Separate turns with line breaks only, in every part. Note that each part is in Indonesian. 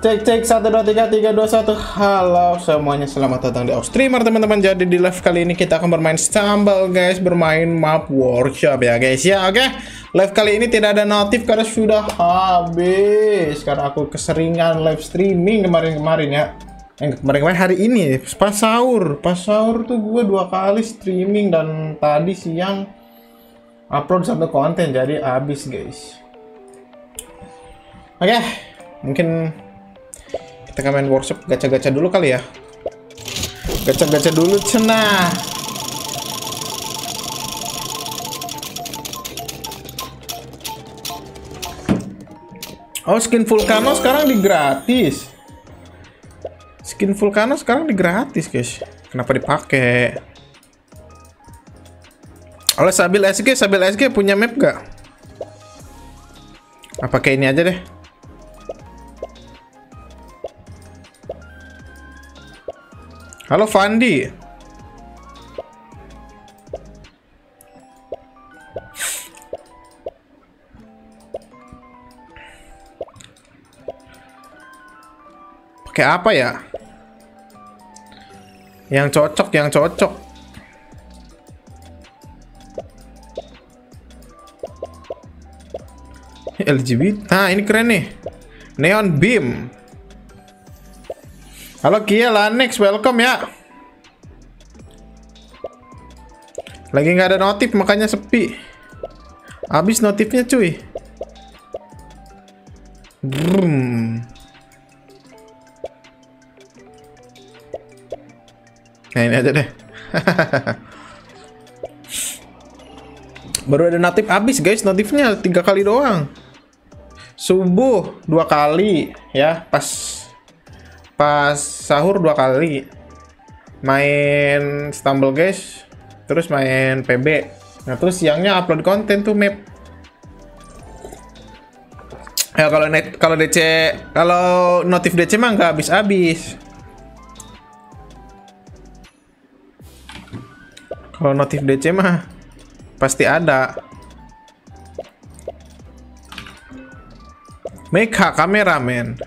Cek cek 1 2 3 3 2 1 Halo semuanya. Selamat datang di Streamer teman-teman. Jadi di live kali ini kita akan bermain Stumble guys. Bermain map workshop ya guys. Ya oke. Live kali ini tidak ada notif karena sudah habis. Karena aku keseringan live streaming kemarin-kemarin ya. Yang kemarin-kemarin hari ini. Pas sahur. Pas sahur tuh gue dua kali streaming Dan tadi siang Upload satu konten. Jadi habis guys. Oke, mungkin kita main workshop gacha-gacha dulu kali ya. Gacha-gacha dulu, cenah. Oh, skin Vulcano sekarang di gratis. Skin Vulcano sekarang di gratis, guys. Kenapa dipakai? Oleh Sabil SG, Sabil SG punya map gak? Apa kayak ini aja deh? Halo Fandi. Pakai apa ya? Yang cocok, yang cocok. LGBT. Nah, ini keren nih. Neon Beam. Halo Kia Lanex, welcome ya. Lagi nggak ada notif makanya sepi. Habis notifnya cuy. Brum. Nah ini aja deh. Baru ada notif habis guys, notifnya tiga kali doang. Subuh dua kali ya pas pas sahur dua kali. Main stumble guys terus main PB nah terus siangnya upload konten tuh map ya kalau net kalau DC kalau notif DC mah nggak habis habis kalau notif DC mah pasti ada. Meka kameramen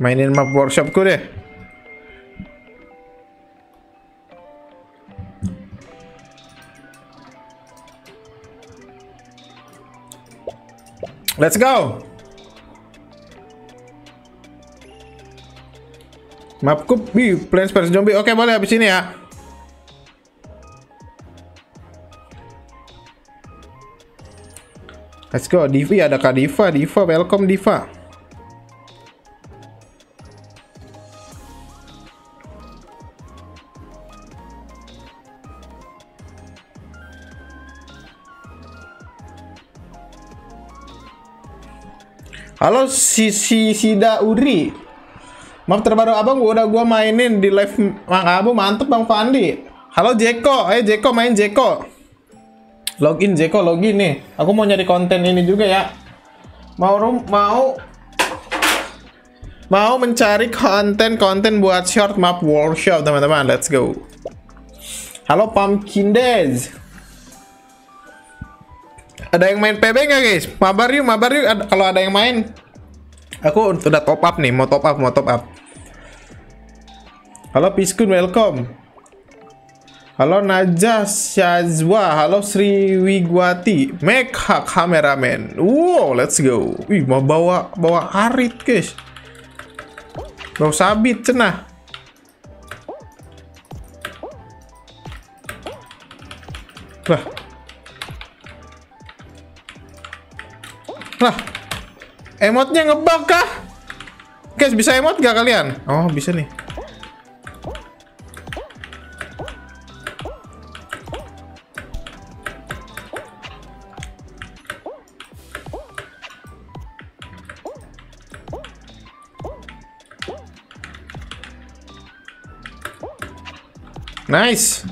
Mainin map workshopku deh. Let's go. Mapku bi Plants vs Zombie. Oke, boleh habis ini ya. Let's go. Divi ada Kak Diva. Diva, welcome Diva. Halo si si Sida Uri. Map terbaru abang udah gua mainin di live Mang Abu mantep Bang Fandi. Halo Jeko, eh Jeko main Jeko. Login Jeko login nih. Aku mau nyari konten ini juga ya. Mau mau mau mencari konten-konten buat short map workshop teman-teman. Let's go. Halo Pumpkin Days. Ada yang main PB nggak guys? Mabar yuk, mabar yuk. Kalau ada yang main, aku udah top up nih. Mau top up, mau top up. Halo Piskun, welcome. Halo Najah Syazwa, halo Sri Wigwati, Mekha kameramen. Wow, let's go. Wih, mau bawa bawa arit guys. Bawa sabit cenah. Lah, Lah, emotnya ngebug kah? Guys, bisa emot gak kalian? Oh, bisa nih. Nice.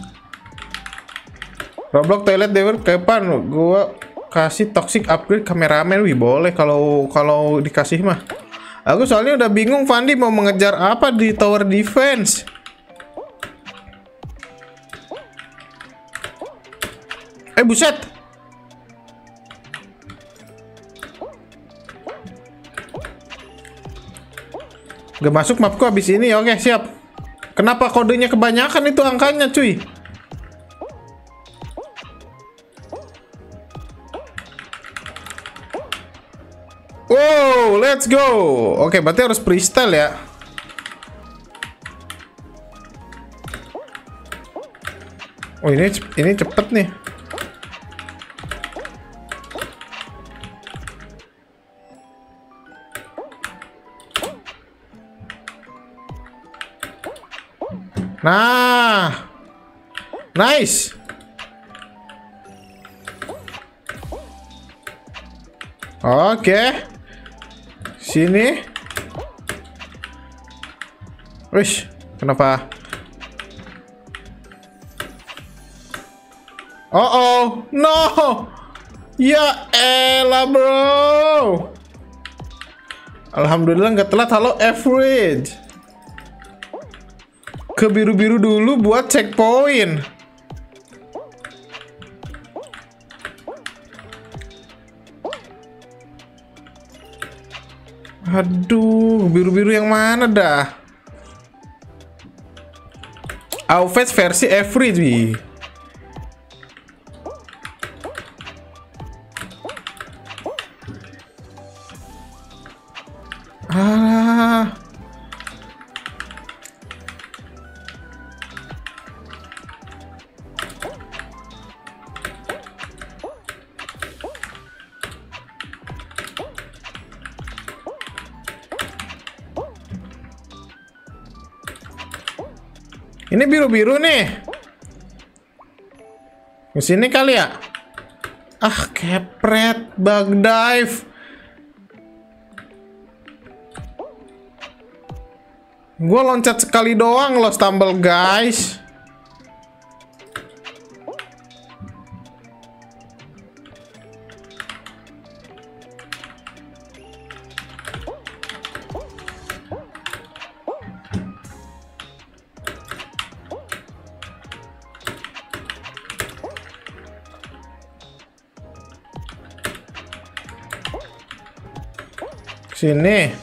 Roblox toilet dever kapan gua kasih toxic upgrade kameramen wih boleh kalau kalau dikasih mah aku soalnya udah bingung Fandi mau mengejar apa di tower defense Eh buset. Gak masuk mapku habis ini. Oke, siap. Kenapa kodenya kebanyakan itu angkanya, cuy? Wow, let's go. Oke, berarti harus freestyle ya. Oh, ini ini cepet nih. Nah. Nice. Oke. Sini. Wish, kenapa? Oh oh, no. Ya elah bro. Alhamdulillah nggak telat. Halo average ke biru-biru dulu buat checkpoint. Aduh, biru-biru yang mana dah? Outfit versi every. Ini biru-biru nih. Di sini kali ya? Ah, kepret, bug dive. Gue loncat sekali doang loh stumble guys. Sini.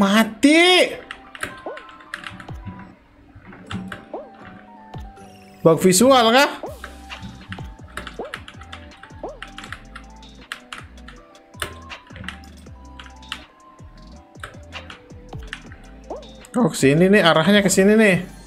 Mati. Bug visual kah? Oh, sini nih, arahnya ke sini nih.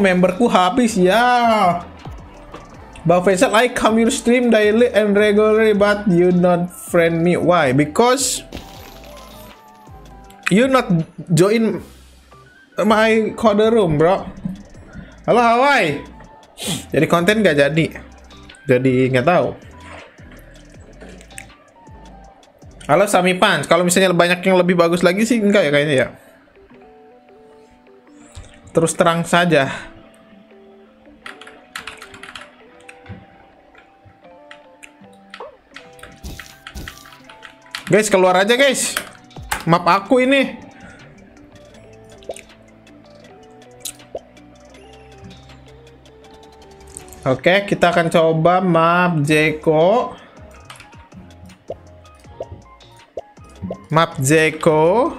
Memberku habis ya. Bang Faisal, I come your stream daily and regularly, but you not friend me. Why? Because you not join my code room, bro. Halo Hawaii. Jadi konten gak jadi. Jadi nggak tahu. Halo Sami Punch, kalau misalnya banyak yang lebih bagus lagi sih enggak ya kayaknya ya. Terus terang saja. Guys, keluar aja guys. Map aku ini. Oke, kita akan coba map Jeko. Map Jeko.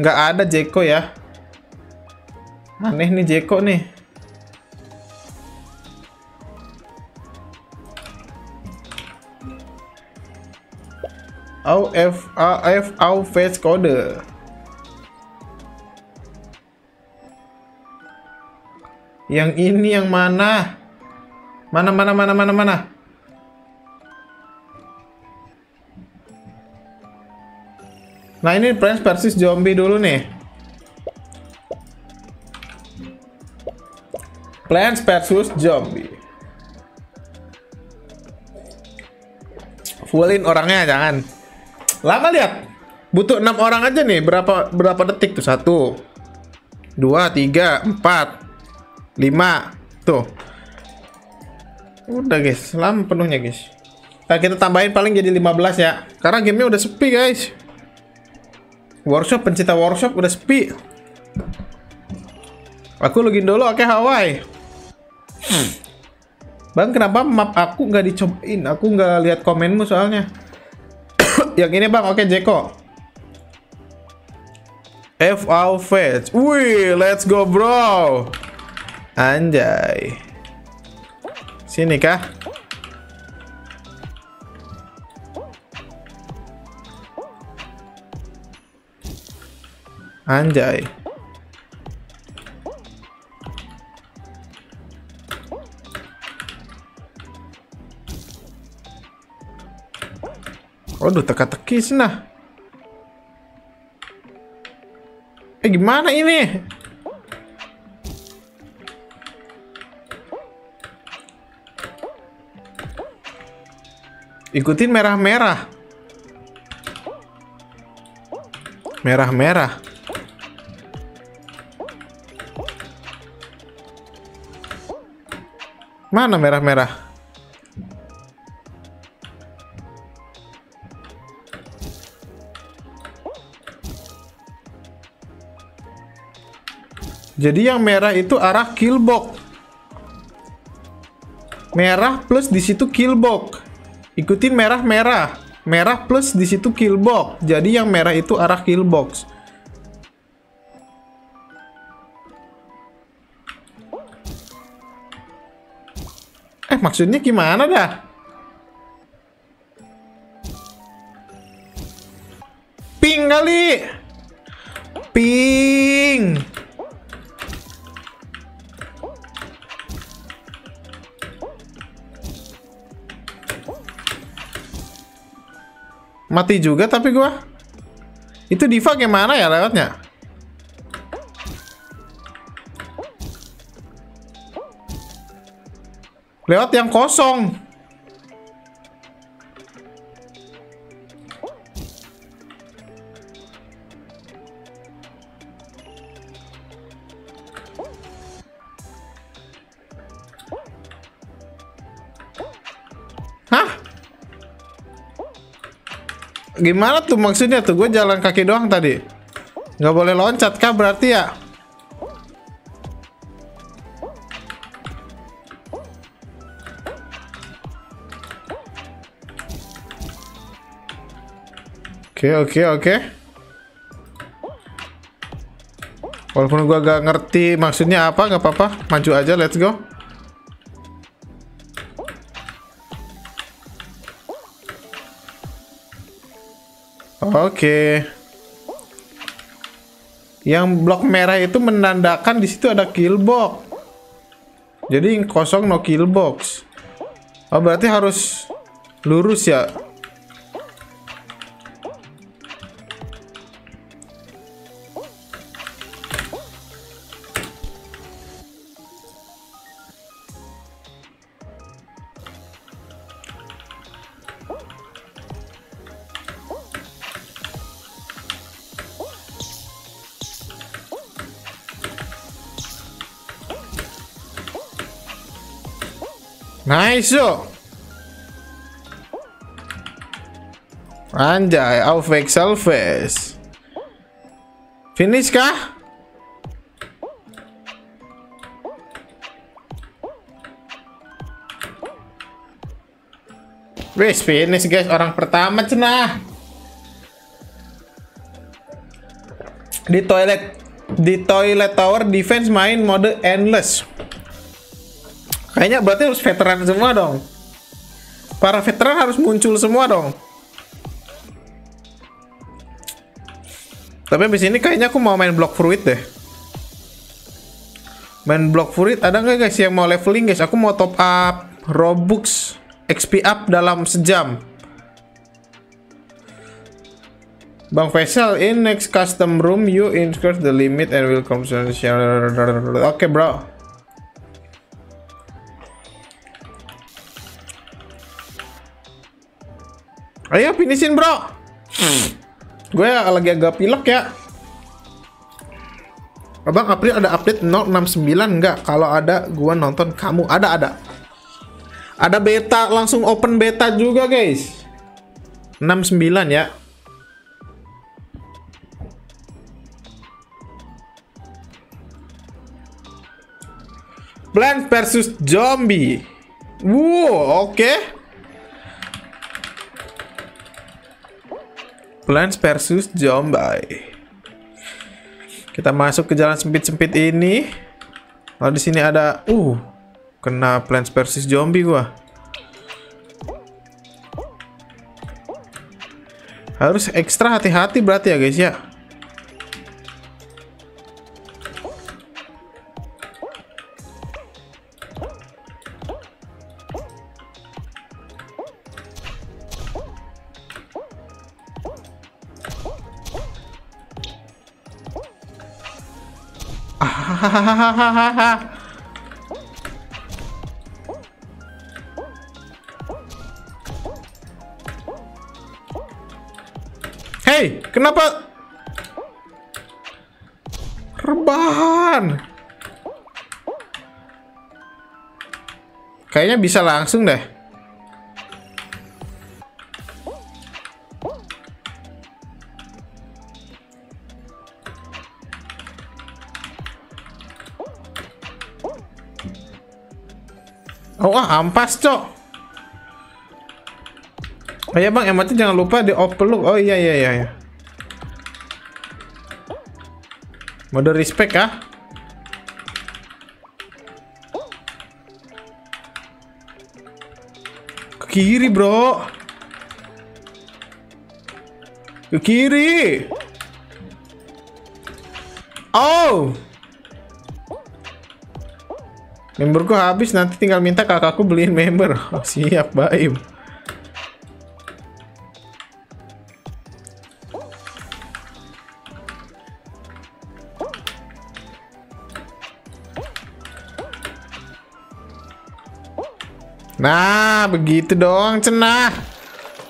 Nggak ada Jeko ya. Aneh nih Jeko nih. au F A F au face code. Yang ini yang mana? Mana mana mana mana mana? Nah ini Prince versus zombie dulu nih. Plants versus zombie. Fullin orangnya jangan. Lama lihat. Butuh enam orang aja nih. Berapa berapa detik tuh? Satu, dua, tiga, empat, lima. Tuh. Udah guys, lama penuhnya guys. Nah, kita tambahin paling jadi 15 ya. Karena gamenya udah sepi guys. Workshop, pencinta workshop udah sepi. Aku login dulu, oke Hawaii. Hmm. Bang, kenapa map aku nggak dicobain? Aku nggak lihat komenmu soalnya. Yang ini bang, oke Jeko. F Fetch. Wih, let's go bro. Anjay. Sini kah? Anjay. Waduh, teka-teki nah. Eh, gimana ini? Ikutin merah-merah. Merah-merah. Mana merah-merah? Jadi yang merah itu arah killbox. Merah plus di situ killbox. Ikutin merah-merah. Merah plus di situ killbox. Jadi yang merah itu arah killbox. Eh, maksudnya gimana dah? Ping kali. Ping. Mati juga tapi gua. Itu Diva gimana ya lewatnya? Lewat yang kosong. Gimana tuh maksudnya tuh? Gue jalan kaki doang tadi. Nggak boleh loncat kah berarti ya? Oke, oke, oke. Walaupun gua gak ngerti maksudnya apa, nggak apa-apa. Maju aja, let's go. Oke. Yang blok merah itu menandakan di situ ada killbox. Jadi yang kosong no killbox. Oh, berarti harus lurus ya. Nice. Anjay, Aufweg Selfish. Finish kah? Wes finish guys orang pertama cenah. Di toilet di toilet tower defense main mode endless. Kayaknya berarti harus veteran semua dong. Para veteran harus muncul semua dong. Tapi abis ini kayaknya aku mau main block fruit deh. Main block fruit ada nggak guys yang mau leveling guys? Aku mau top up Robux XP up dalam sejam. Bang Faisal, in next custom room you increase the limit and will come. Oke okay, bro. Ayo finishin bro. Gue lagi agak pilek ya. Abang April ada update 069 nggak? Kalau ada, gua nonton kamu. Ada, ada. Ada beta, langsung open beta juga guys. 69 ya. Plants versus Zombie. Wow, oke. Okay. Plants versus Zombie. Kita masuk ke jalan sempit-sempit ini. Lalu di sini ada, uh, kena Plants versus Zombie gua. Harus ekstra hati-hati berarti ya guys ya. Hei, kenapa? Rebahan. Kayaknya bisa langsung deh. Oh, ah, ampas, cok. Oh ya bang, emotnya jangan lupa di peluk. Oh iya iya iya. iya. Mode respect kah? Ke kiri bro. Ke kiri. Oh. Memberku habis nanti tinggal minta kakakku beliin member. Oh, siap, Baim. Nah, begitu dong, cenah.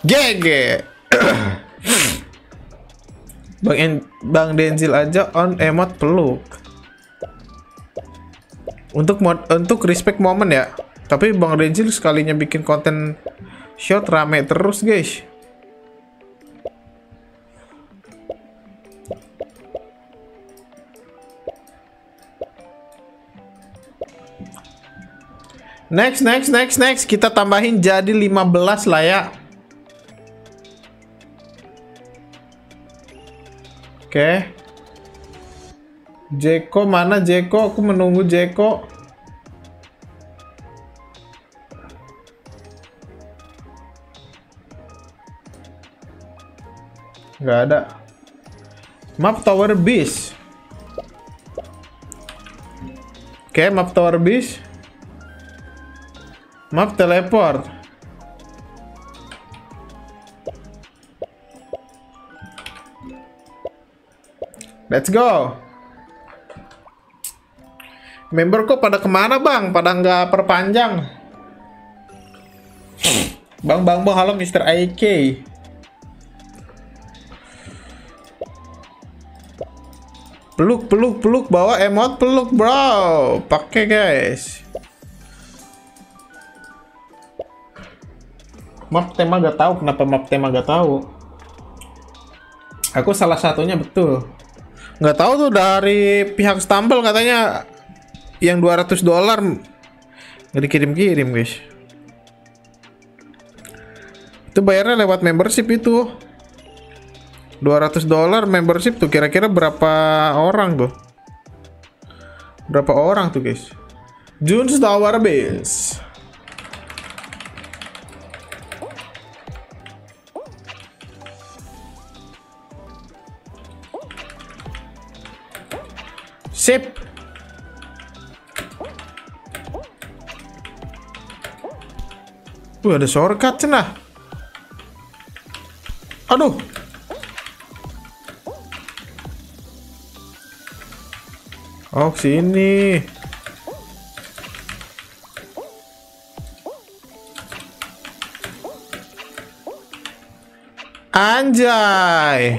GG. Bang en Bang Denzil aja on emot peluk untuk mod untuk respect moment ya tapi Bang Renzil sekalinya bikin konten shot rame terus guys Next, next, next, next. Kita tambahin jadi 15 lah ya. Oke. Okay. Jeko mana Jeko? Aku menunggu Jeko. Gak ada. Map Tower Beast. Oke, okay, map Tower Beast. Map Teleport. Let's go. Member kok pada ke mana bang? Pada nggak perpanjang? Bang, bang, bang, halo Mr. IK. Peluk, peluk, peluk, bawa emot peluk, bro. Pakai guys. Map tema gak tahu kenapa map tema gak tahu. Aku salah satunya betul. Nggak tahu tuh dari pihak Stumble katanya yang 200 dolar nggak dikirim-kirim guys. Itu bayarnya lewat membership itu. 200 dolar membership tuh kira-kira berapa orang tuh? Berapa orang tuh guys? Junes Tower Base. Sip Wih, ada shortcut cenah. Aduh. Oh, sini. Anjay.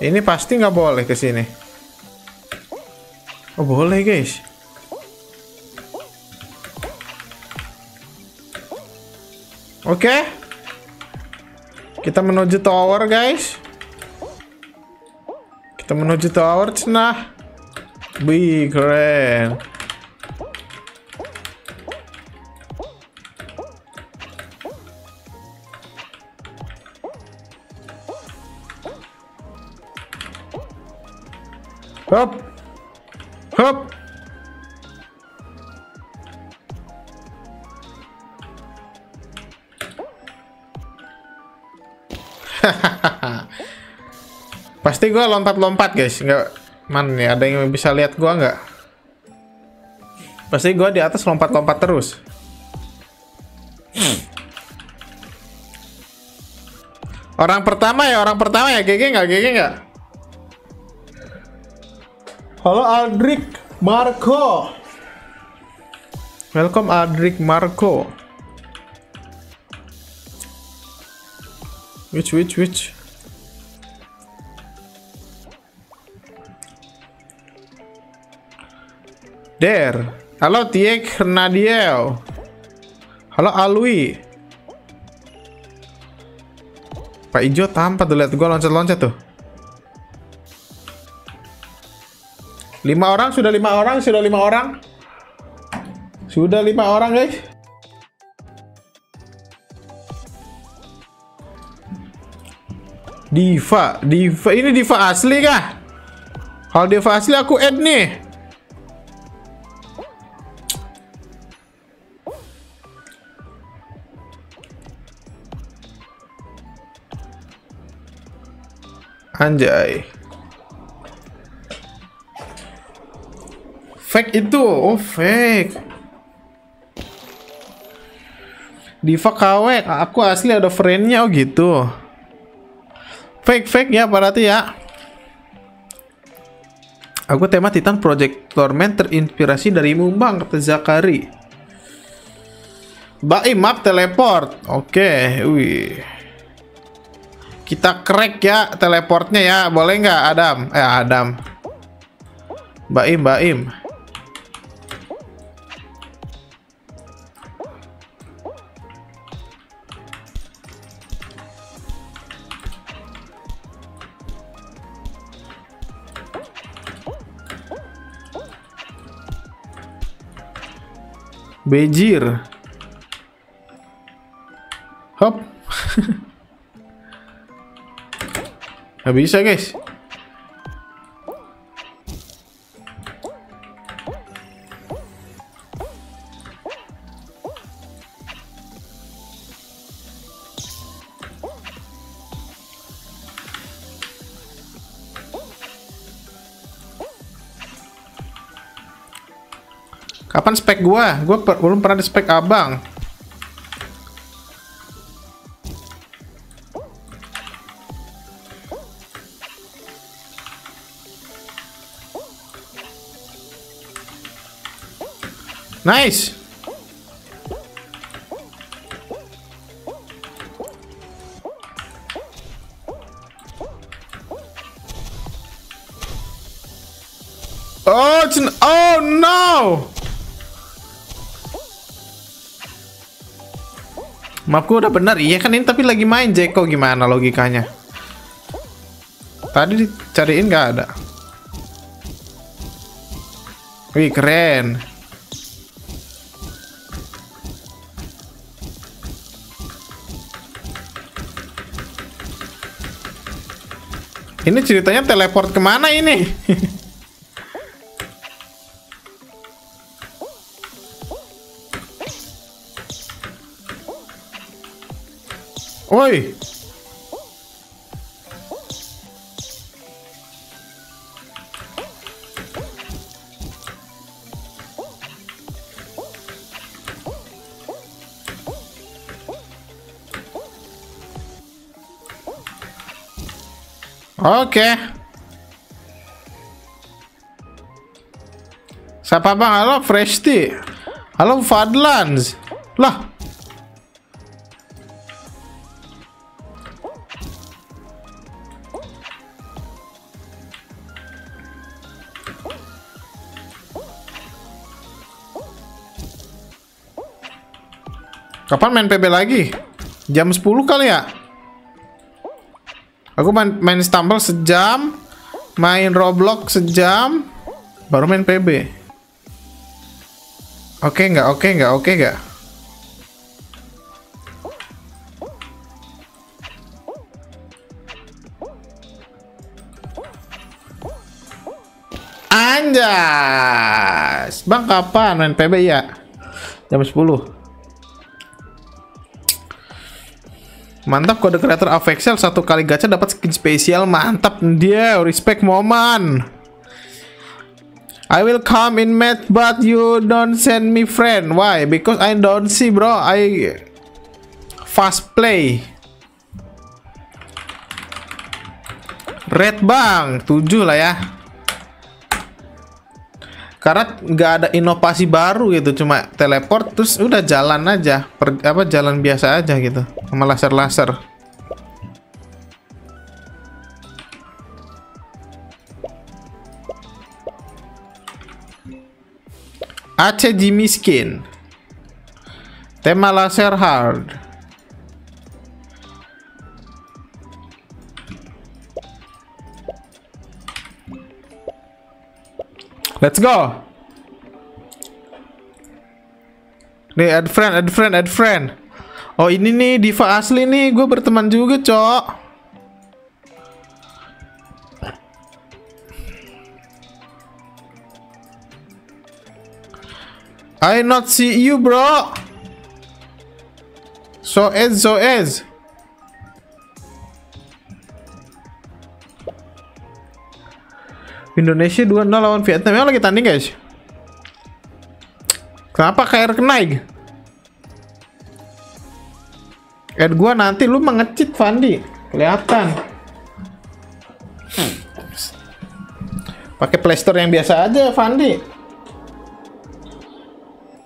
Ini pasti nggak boleh ke sini. Oh, boleh, guys. Oke. Kita menuju tower, guys. Kita menuju tower, cenah. Wih, keren. Hop. Hop. Pasti gue lompat-lompat guys, nggak mana nih ada yang bisa lihat gue nggak? Pasti gue di atas lompat-lompat terus. Orang pertama ya, orang pertama ya, GG nggak, GG nggak? Halo Aldric Marco. Welcome Aldric Marco. Which, which, which? There. Halo Tiek Nadiel. Halo Alwi. Pak Ijo tampak tuh lihat gua loncat-loncat tuh. Lima orang, sudah lima orang, sudah lima orang. Sudah lima orang guys. Diva, Diva, ini Diva asli kah? Kalau Diva asli aku add nih. Anjay. Fake itu, oh fake. Diva KW, aku asli ada friendnya oh gitu. Fake fake ya berarti ya. Aku tema Titan Project Torment terinspirasi dari Mumbang kata Zakari. Baik map teleport. Oke, wih. Kita crack ya teleportnya ya, boleh nggak Adam? Eh Adam. Baim, Baim. Bejir. Hop. Gak bisa guys. Kapan spek gua? Gua per belum pernah di spek abang. Nice. Oh, it's an oh no. Mapku udah benar. Iya kan ini tapi lagi main Jeko gimana logikanya? Tadi dicariin nggak ada. Wih keren. Ini ceritanya teleport ke mana ini? Oi! Oke. Siapa bang? Halo Freshti. Halo Fadlands. Lah, Kapan main PB lagi? Jam 10 kali ya? Aku main, main Stumble sejam, main Roblox sejam, baru main PB. Oke nggak? Oke nggak? Oke nggak? Anjas! Bang kapan main PB ya? Jam 10. Mantap kode kreator Avexel satu kali gacha dapat skin spesial mantap dia respect momen. I will come in match but you don't send me friend. Why? Because I don't see bro. I fast play. Red bang, 7 lah ya karena nggak ada inovasi baru gitu cuma teleport terus udah jalan aja per, apa jalan biasa aja gitu sama laser-laser. Aceh Jimmy Skin. Tema laser hard Let's go. Nih, add friend, add friend, add friend. Oh, ini nih diva asli nih. Gue berteman juga, cok. I not see you, bro. So is, so is. Indonesia 2-0 lawan Vietnam. Yang lagi tanding guys. Kenapa KR kenaik? Ed gua nanti lu mengecit Fandi. Kelihatan. Pakai playstore yang biasa aja Fandi.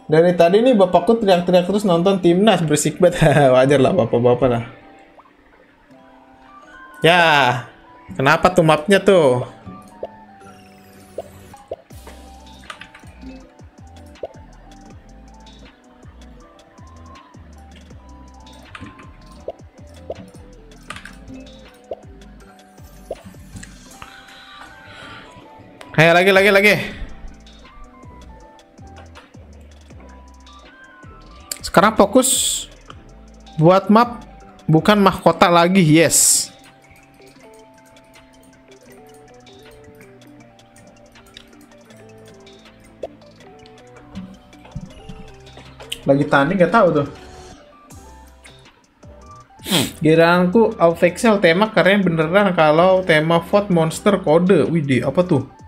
Dari tadi nih bapakku teriak-teriak terus nonton timnas berisik banget. Wajar lah bapak-bapak lah. Ya, kenapa tuh mapnya tuh? Ayo lagi lagi lagi. Sekarang fokus buat map bukan mahkota lagi. Yes. Lagi tanding gak tahu tuh. Giranku Avexel tema keren beneran kalau tema vote monster kode. Widih, apa tuh?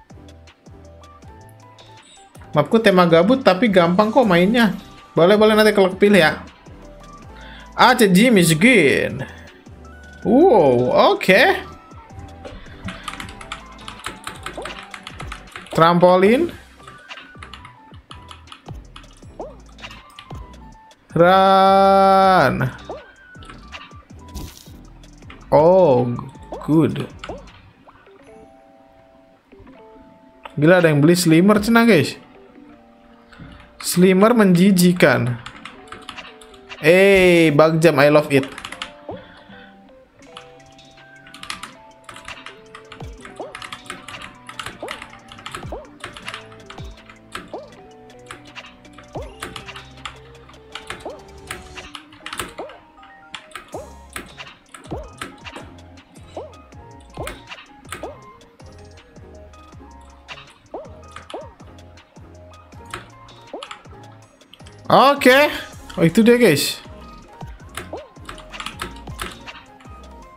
Mapku tema gabut tapi gampang kok mainnya. Boleh-boleh nanti kalau kepilih ya. Aja Jimmy Skin. Wow, oke. Okay. Trampolin. Run. Oh, good. Gila ada yang beli slimmer cina guys. Slimmer menjijikan. Eh, bug jam I love it. Oke. Okay. Oh, itu dia, guys.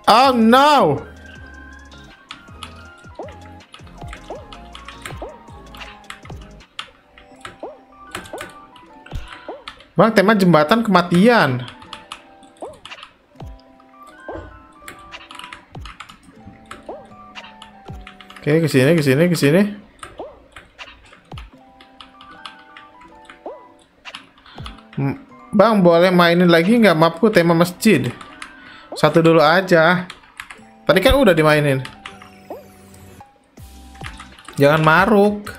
Oh, no. Bang, tema jembatan kematian. Oke, ke sini, ke sini, ke sini. Bang, boleh mainin lagi nggak mapku tema masjid? Satu dulu aja. Tadi kan udah dimainin. Jangan maruk.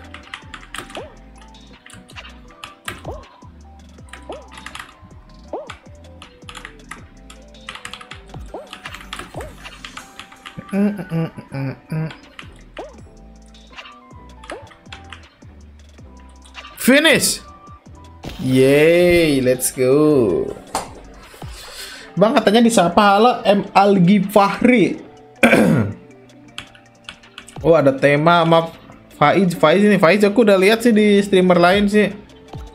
Let's go. Bang katanya disapa halo M Algi Fahri. oh ada tema sama Faiz Faiz ini Faiz aku udah lihat sih di streamer lain sih.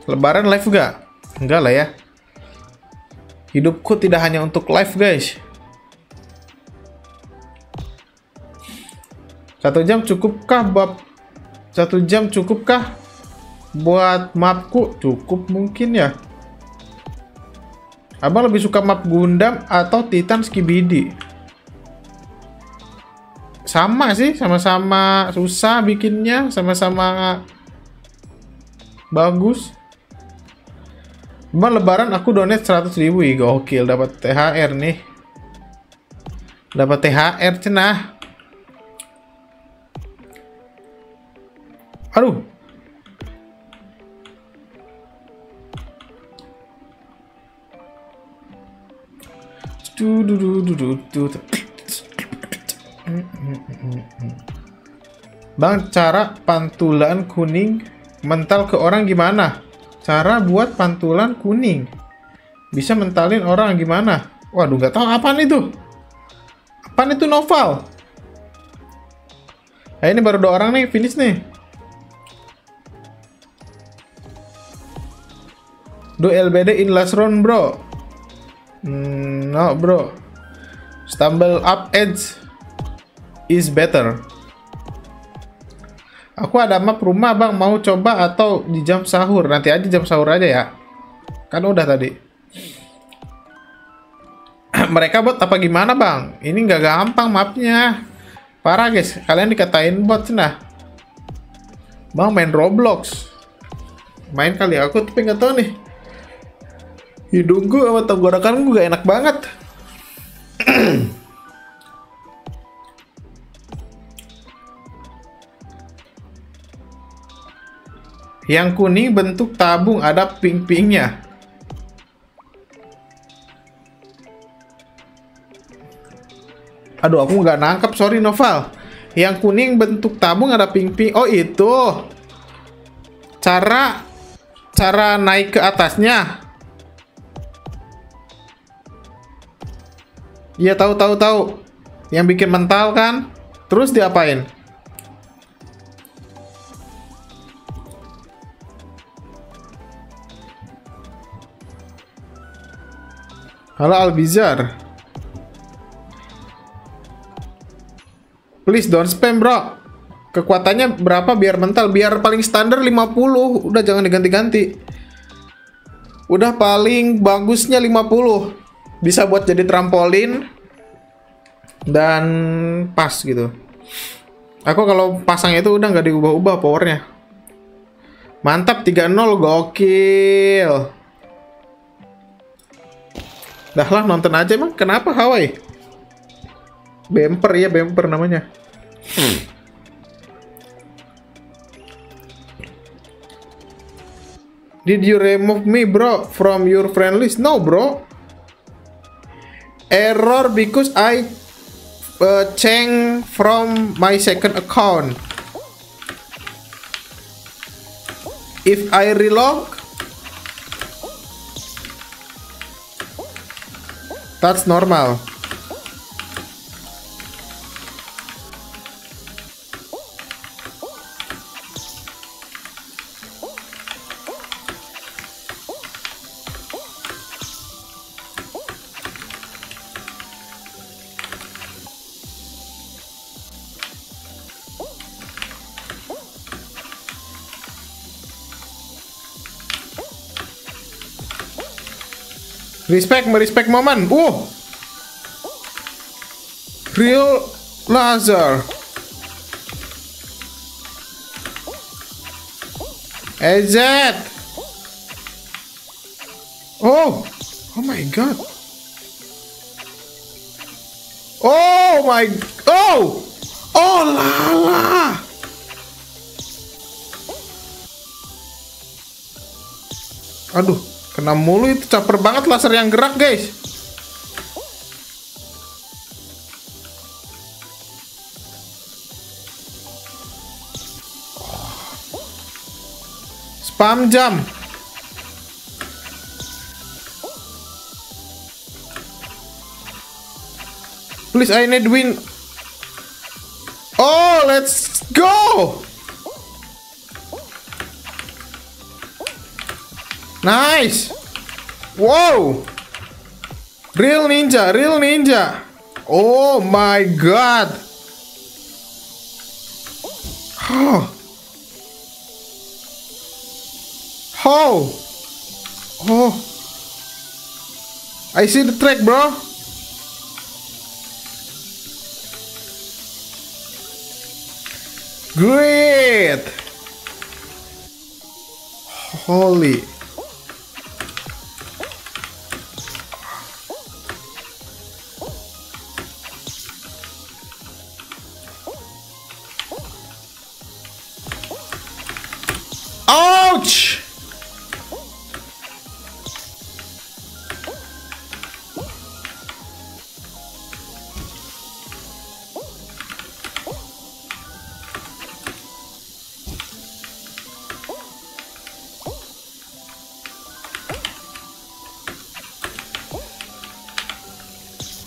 Lebaran live gak? Enggak lah ya. Hidupku tidak hanya untuk live guys. Satu jam cukupkah bab? Satu jam cukupkah buat mapku? Cukup mungkin ya. Abang lebih suka map Gundam atau Titan Skibidi? Sama sih, sama-sama susah bikinnya, sama-sama bagus. Bang lebaran aku donate 100 ribu gokil dapat THR nih. Dapat THR cenah. Aduh. Bang, cara pantulan kuning mental ke orang gimana? Cara buat pantulan kuning. Bisa mentalin orang gimana? Waduh, nggak tahu apaan itu. Apaan itu novel? Nah, ini baru dua orang nih, finish nih. Do LBD in last round, bro. Mm, no, bro. Stumble up edge is better. Aku ada map rumah bang, mau coba atau di jam sahur? Nanti aja jam sahur aja ya. Kan udah tadi. Mereka bot apa gimana bang? Ini nggak gampang mapnya. Parah guys, kalian dikatain bot nah. Bang main Roblox. Main kali aku tapi nggak tahu nih. Hidung gue sama tenggorokan gue gak enak banget. Yang kuning bentuk tabung ada ping-pingnya. Aduh, aku nggak nangkep, sorry Noval. Yang kuning bentuk tabung ada ping-ping. Oh itu cara cara naik ke atasnya. Iya tahu tahu tahu. Yang bikin mental kan? Terus diapain? Halo Albizar. Please don't spam, bro. Kekuatannya berapa biar mental? Biar paling standar 50. Udah jangan diganti-ganti. Udah paling bagusnya 50 bisa buat jadi trampolin dan pas gitu. Aku kalau pasang itu udah nggak diubah-ubah powernya. Mantap 3-0 gokil. Dah lah nonton aja emang kenapa Hawaii? Bemper ya bemper namanya. Did you remove me bro from your friend list? No bro error because I uh, change from my second account. If I relog, that's normal. Respect, merespek momen. Uh. Real laser. EZ. Oh. Oh my god. Oh my oh oh la la Aduh kena mulu itu caper banget laser yang gerak guys. Spam jam. Please, I need win. Oh, let's go. Nice. Wow. Real ninja, real ninja. Oh my god. Oh. Oh. Oh. I see the track, bro. Great. Holy. Ouch!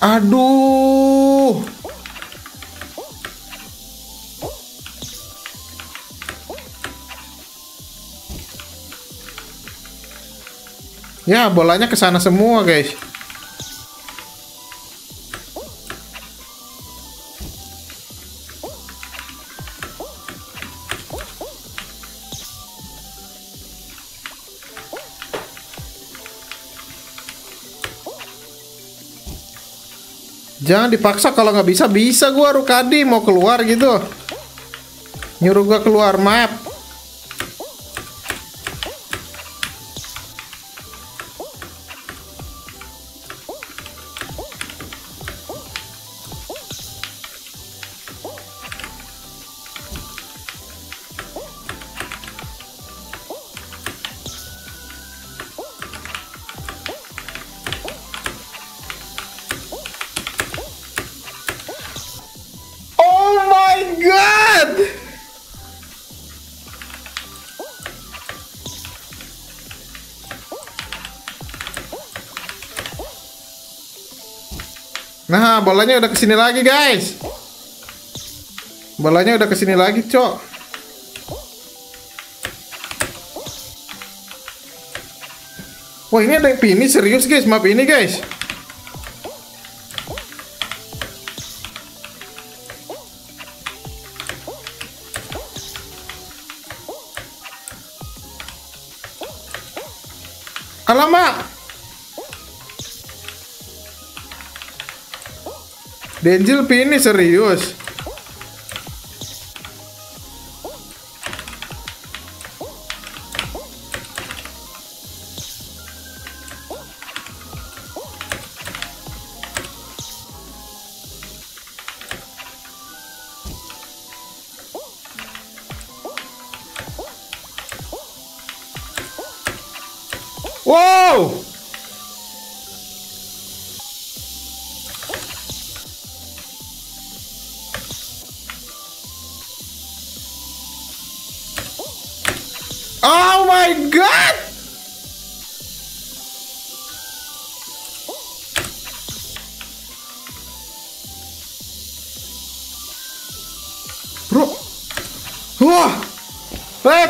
Aduh. Ya, bolanya ke sana semua, guys. Jangan dipaksa kalau nggak bisa bisa gua Rukadi mau keluar gitu. Nyuruh gua keluar map. Bolanya udah ke sini lagi, guys. Bolanya udah ke sini lagi, cok. Wah, ini ada yang finish serius, guys. Map ini, guys. Denjil finish serius.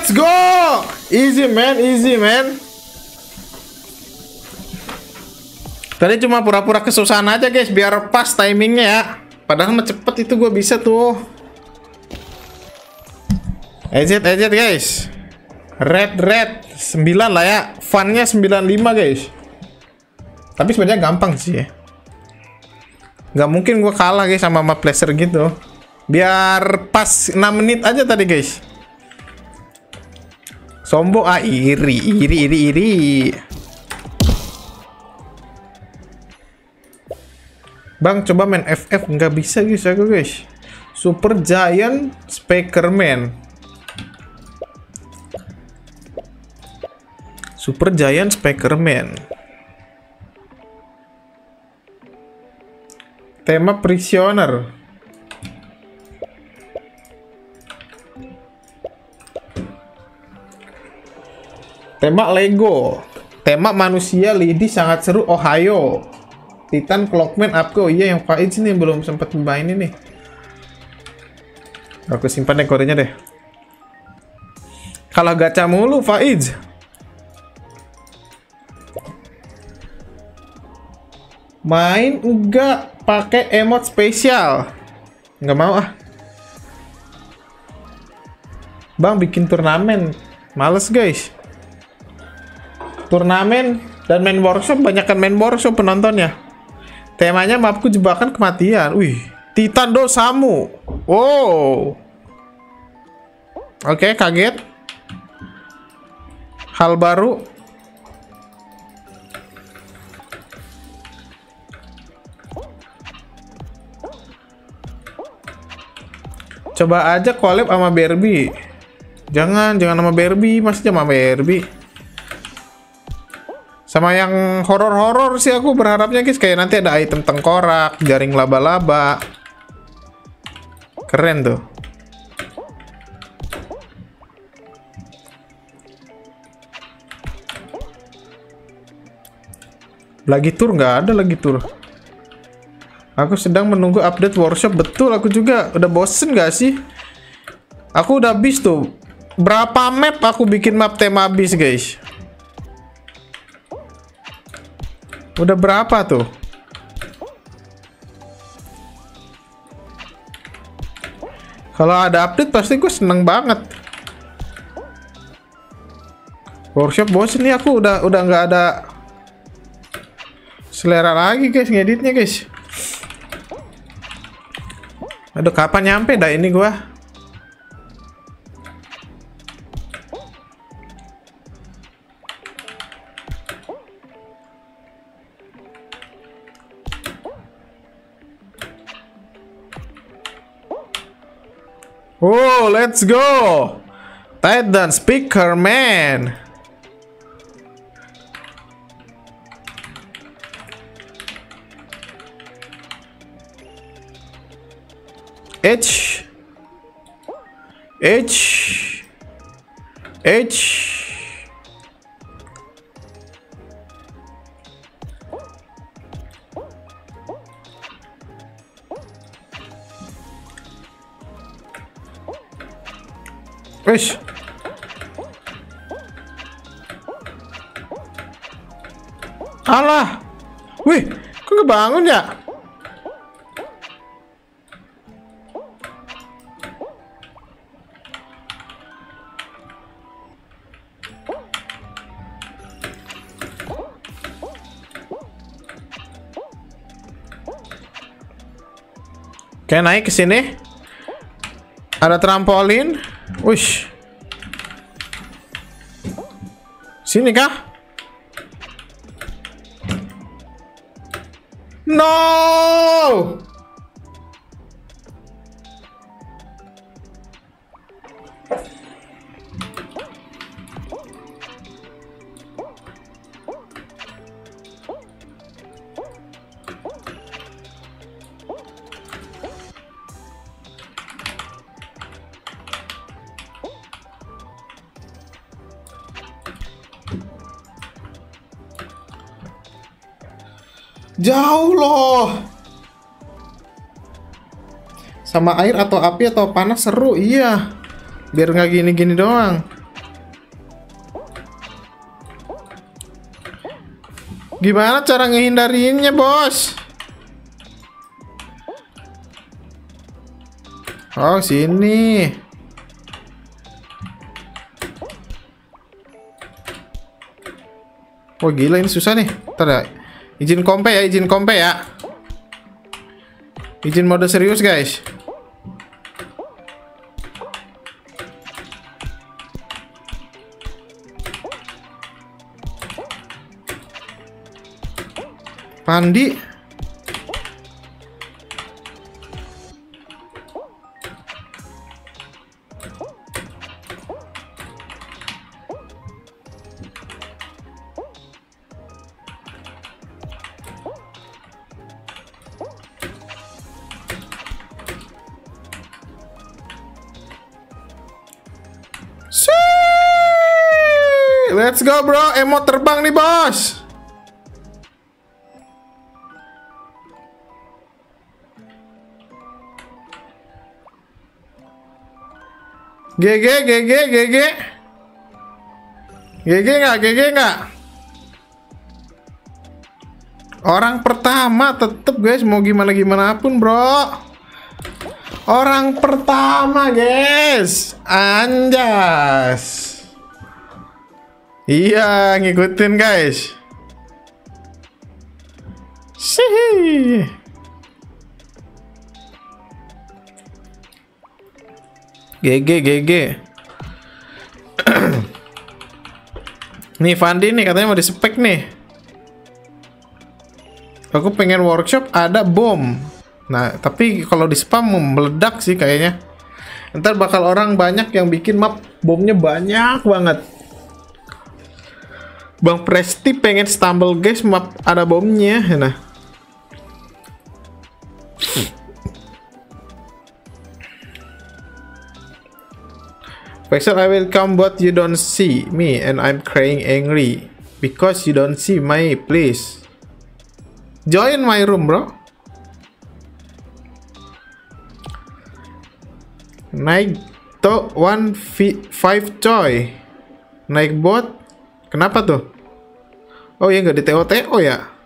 Let's go. Easy man, easy man. Tadi cuma pura-pura kesusahan aja guys biar pas timingnya ya. Padahal mah cepet itu gue bisa tuh. Exit, exit guys. Red, red. 9 lah ya. Funnya 95 guys. Tapi sebenarnya gampang sih ya. Gak mungkin gue kalah guys sama map placer gitu. Biar pas 6 menit aja tadi guys. Sombong ah iri, iri, iri, iri. Bang, coba main FF nggak bisa guys aku guys. Super Giant Speakerman. Super Giant Speakerman. Tema Prisoner. Tema Lego. Tema manusia lidi sangat seru Ohio. Titan Clockman Upke. Oh iya yang Faiz nih belum sempat main ini. Aku simpan deh kodenya deh. Kalau gacha mulu Faiz. Main enggak pakai emot spesial. Enggak mau ah. Bang bikin turnamen. Males guys. Turnamen dan main workshop banyakkan main workshop penontonnya. Temanya mapku jebakan kematian. Wih, Titan do Samu. Wow. Oke, kaget. Hal baru. Coba aja collab sama Barbie. Jangan, jangan sama Barbie, masih sama Barbie. Sama yang horor-horor sih aku berharapnya guys kayak nanti ada item tengkorak, jaring laba-laba. Keren tuh. Lagi tour nggak ada lagi tour. Aku sedang menunggu update workshop. Betul, aku juga udah bosen gak sih? Aku udah habis tuh. Berapa map aku bikin map tema habis, guys? Udah berapa tuh? Kalau ada update pasti gue seneng banget. Workshop bosen nih aku udah udah nggak ada selera lagi guys ngeditnya guys. Aduh, kapan nyampe dah ini gua? Oh, let's go! Titan Speaker Man! H H H Wish. Alah. Wih, kok kebangun ya? Oke, naik ke sini. Ada trampolin. Wish. Sini kah? No! Jauh loh. Sama air atau api atau panas seru, iya. Biar nggak gini-gini doang. Gimana cara ngehindarinya, bos? Oh, sini. Wah, gila ini susah nih. Ntar ya. Izin kompe ya, izin kompe ya. Izin mode serius, guys. Pandi Bro, emot terbang nih bos. GG, GG, GG. GG nggak, GG nggak? Orang pertama tetep guys, mau gimana gimana pun bro. Orang pertama guys, anjas. Iya, ngikutin guys. Sih. GG GG. nih Fandi nih katanya mau dispek nih. Aku pengen workshop ada bom. Nah, tapi kalau di spam meledak sih kayaknya. Ntar bakal orang banyak yang bikin map bomnya banyak banget. Bang Presti pengen stumble guys map ada bomnya. Nah. Pixel, I will come but you don't see me and I'm crying angry because you don't see my place. Join my room, bro. Naik to one five toy. Naik bot. Kenapa tuh? Oh ya nggak di TO TO ya?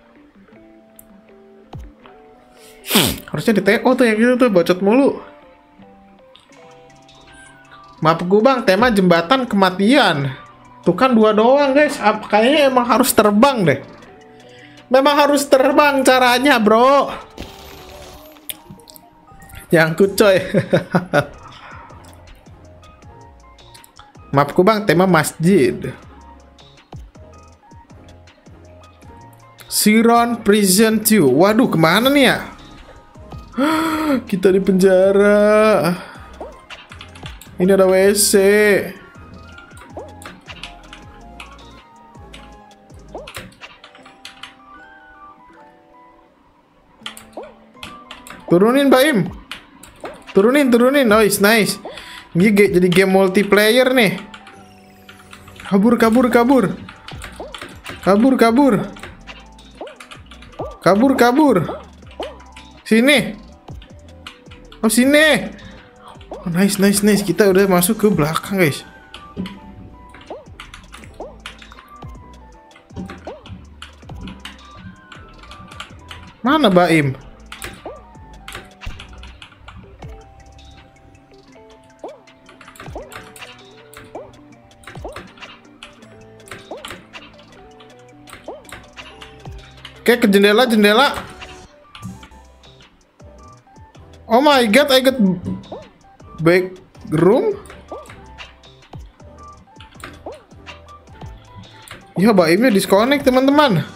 Harusnya di TO tuh yang gitu tuh bacot mulu. Maaf gue bang, tema jembatan kematian. Tuh kan dua doang guys. Kayaknya emang harus terbang deh. Memang harus terbang caranya bro. Yang coy. Maafku bang, tema masjid. Siron Prison 2. Waduh, ke mana nih ya? Kita di penjara. Ini ada WC. Turunin, Baim. Turunin, turunin. Nice, nice. Ini jadi game multiplayer nih. Kabur, kabur, kabur. Kabur, kabur. Kabur, kabur. Sini. Oh, sini. Oh, nice, nice, nice. Kita udah masuk ke belakang, guys. Mana Baim? Oke, ke jendela, jendela. Oh my god, I got back room. Ya, baimnya disconnect, teman-teman.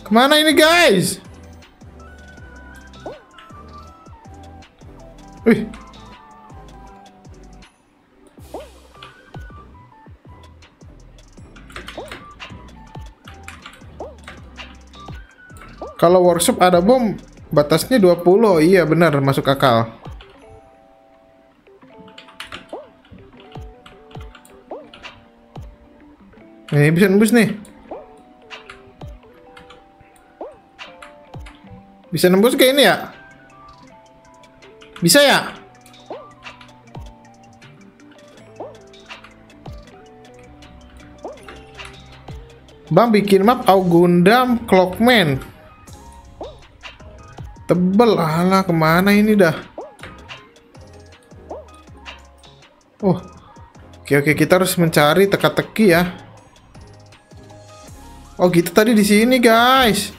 Ke mana ini, guys? Wih, Kalau workshop ada bom, batasnya 20. Iya benar, masuk akal. Ini bisa nembus nih. Bisa nembus kayak ini ya? Bisa ya? Bang bikin map Augundam Clockman Tebel, alah ke mana ini dah? Oh, oke oke kita harus mencari teka-teki ya. Oh gitu tadi di sini guys.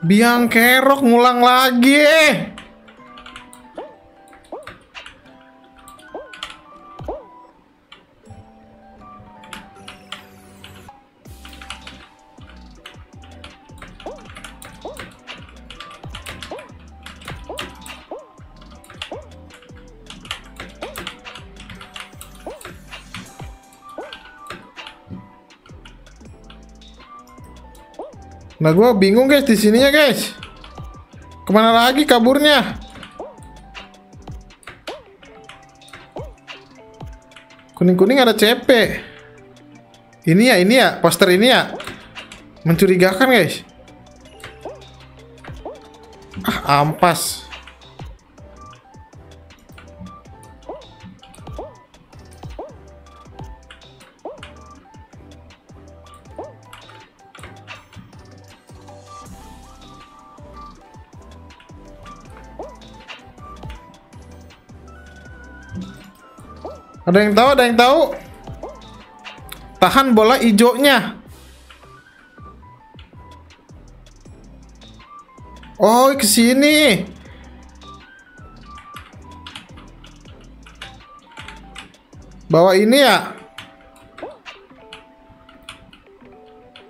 Biang kerok ngulang lagi. Nah, gue bingung guys di sininya guys. Ke mana lagi kaburnya? Kuning-kuning ada CP. Ini ya, ini ya, poster ini ya. Mencurigakan guys. Ah, ampas. Ada yang tahu? Ada yang tahu? Tahan bola hijaunya. Oh, ke sini. Bawa ini ya.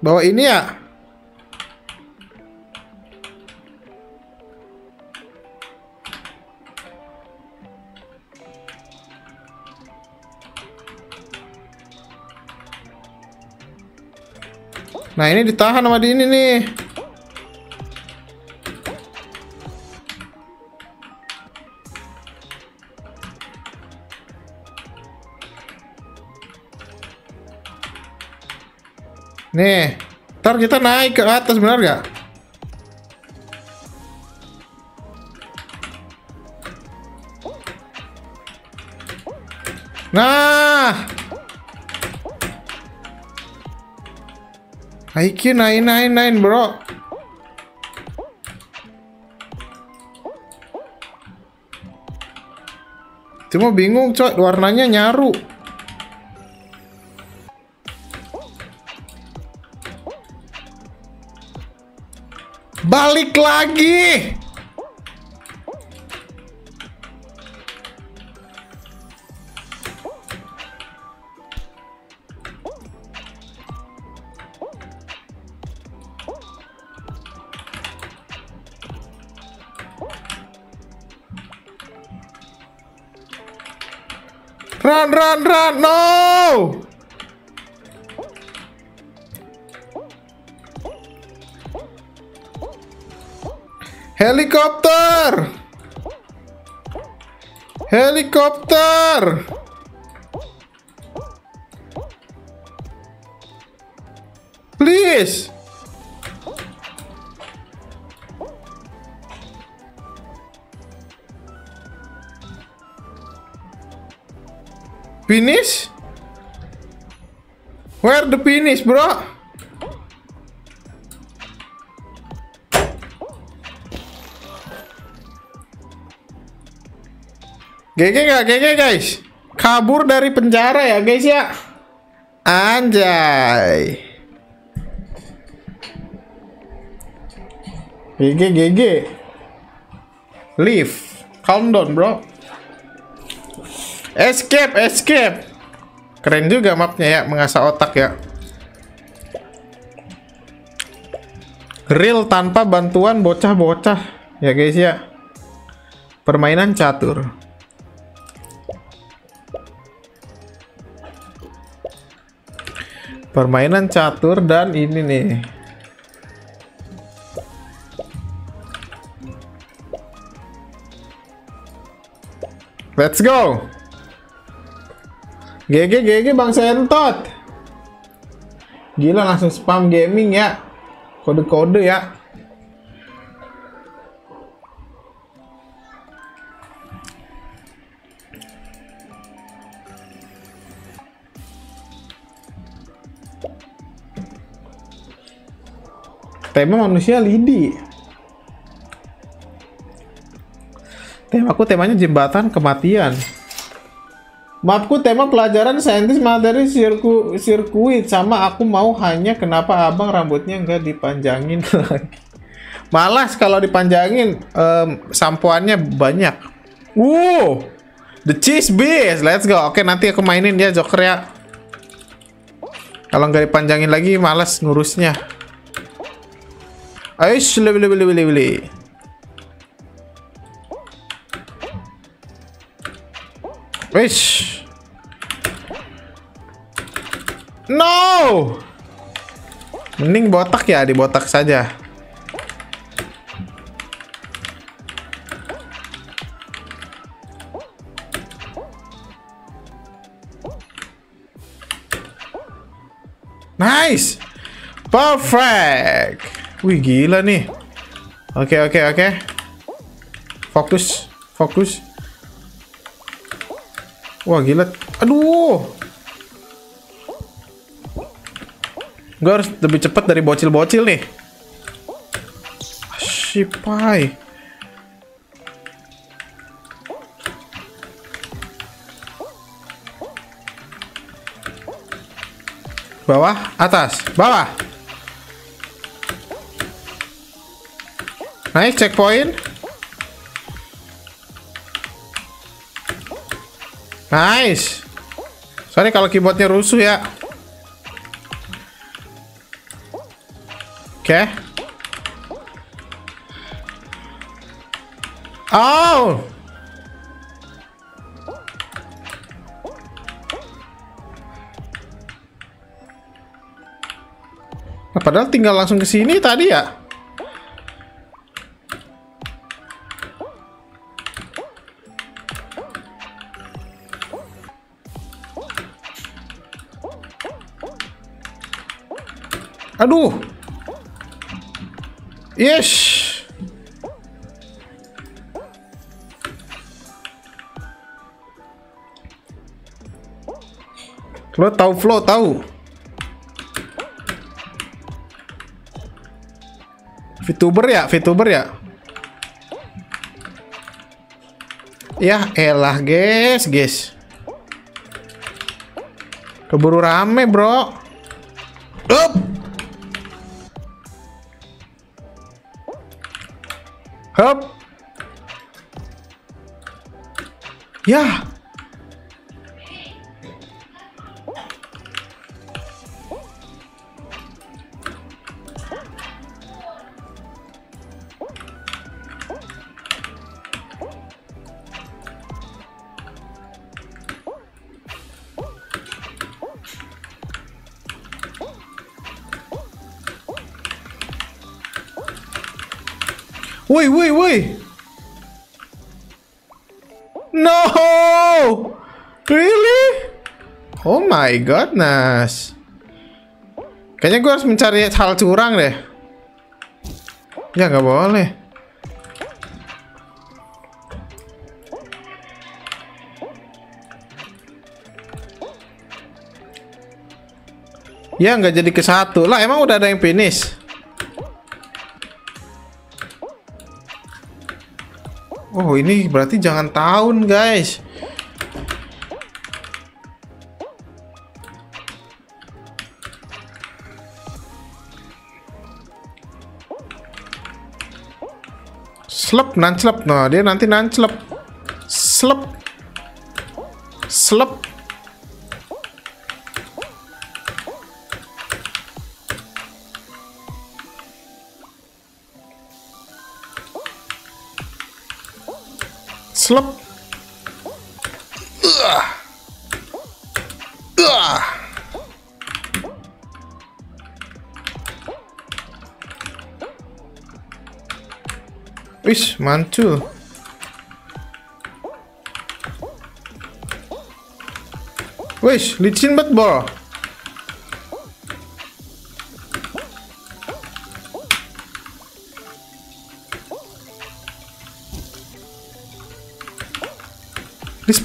Bawa ini ya. Nah ini ditahan sama di ini nih. Nih, ntar kita naik ke atas benar gak? Nah, IQ 999 bro. Cuma bingung coy warnanya nyaru. Balik lagi Run, run, no! Helikopter! Helikopter! Please! Finish? Where the finish, bro? GG gak GG guys? Kabur dari penjara ya guys ya? Anjay. GG GG. Leave. Calm down, bro. Escape, escape. Keren juga mapnya ya, mengasah otak ya. Real tanpa bantuan bocah-bocah ya guys ya. Permainan catur. Permainan catur dan ini nih. Let's go. GG GG Bang Sentot. Gila langsung spam gaming ya. Kode-kode ya. Tema manusia lidi. Temaku temanya jembatan kematian. Mapku tema pelajaran saintis materi sirku, sirkuit sama aku mau hanya kenapa abang rambutnya nggak dipanjangin lagi. Malas kalau dipanjangin em, sampoannya banyak. Wow, the cheese beast, let's go. Oke nanti aku mainin ya Joker ya. Kalau nggak dipanjangin lagi, malas ngurusnya. Ayo, beli beli beli beli beli. Wish. No. Mending botak ya, dibotak saja. Nice. Perfect. Wih, gila nih. Oke, oke, oke. Fokus, fokus. Wah, gila. Aduh. Gue harus lebih cepat dari bocil-bocil nih. Sipai. Bawah, atas, bawah. Nice checkpoint. Nice. Sorry kalau keyboardnya rusuh ya. Oke. Oh. Nah, padahal tinggal langsung ke sini tadi ya. Aduh. Yes. Lo tahu flow tahu. VTuber ya, VTuber ya. Ya elah guys, guys. Keburu rame bro. Up. Hup. Ya. Woi, woi, woi. No! Really? Oh my goodness. Kayaknya gue harus mencari hal curang deh. Ya nggak boleh. Ya nggak jadi ke satu lah. Emang udah ada yang finish? Oh ini berarti jangan tahun guys. Slep, nanclep. Nah, dia nanti nanclep. Slep. Slep. Slep. Ugh. Ugh. Wis, mantul. Wis, licin banget, bro.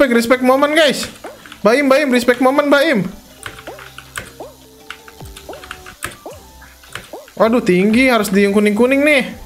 Respect, respect momen, guys. Baim, baim, respect momen, baim. Waduh, tinggi. Harus di kuning-kuning nih.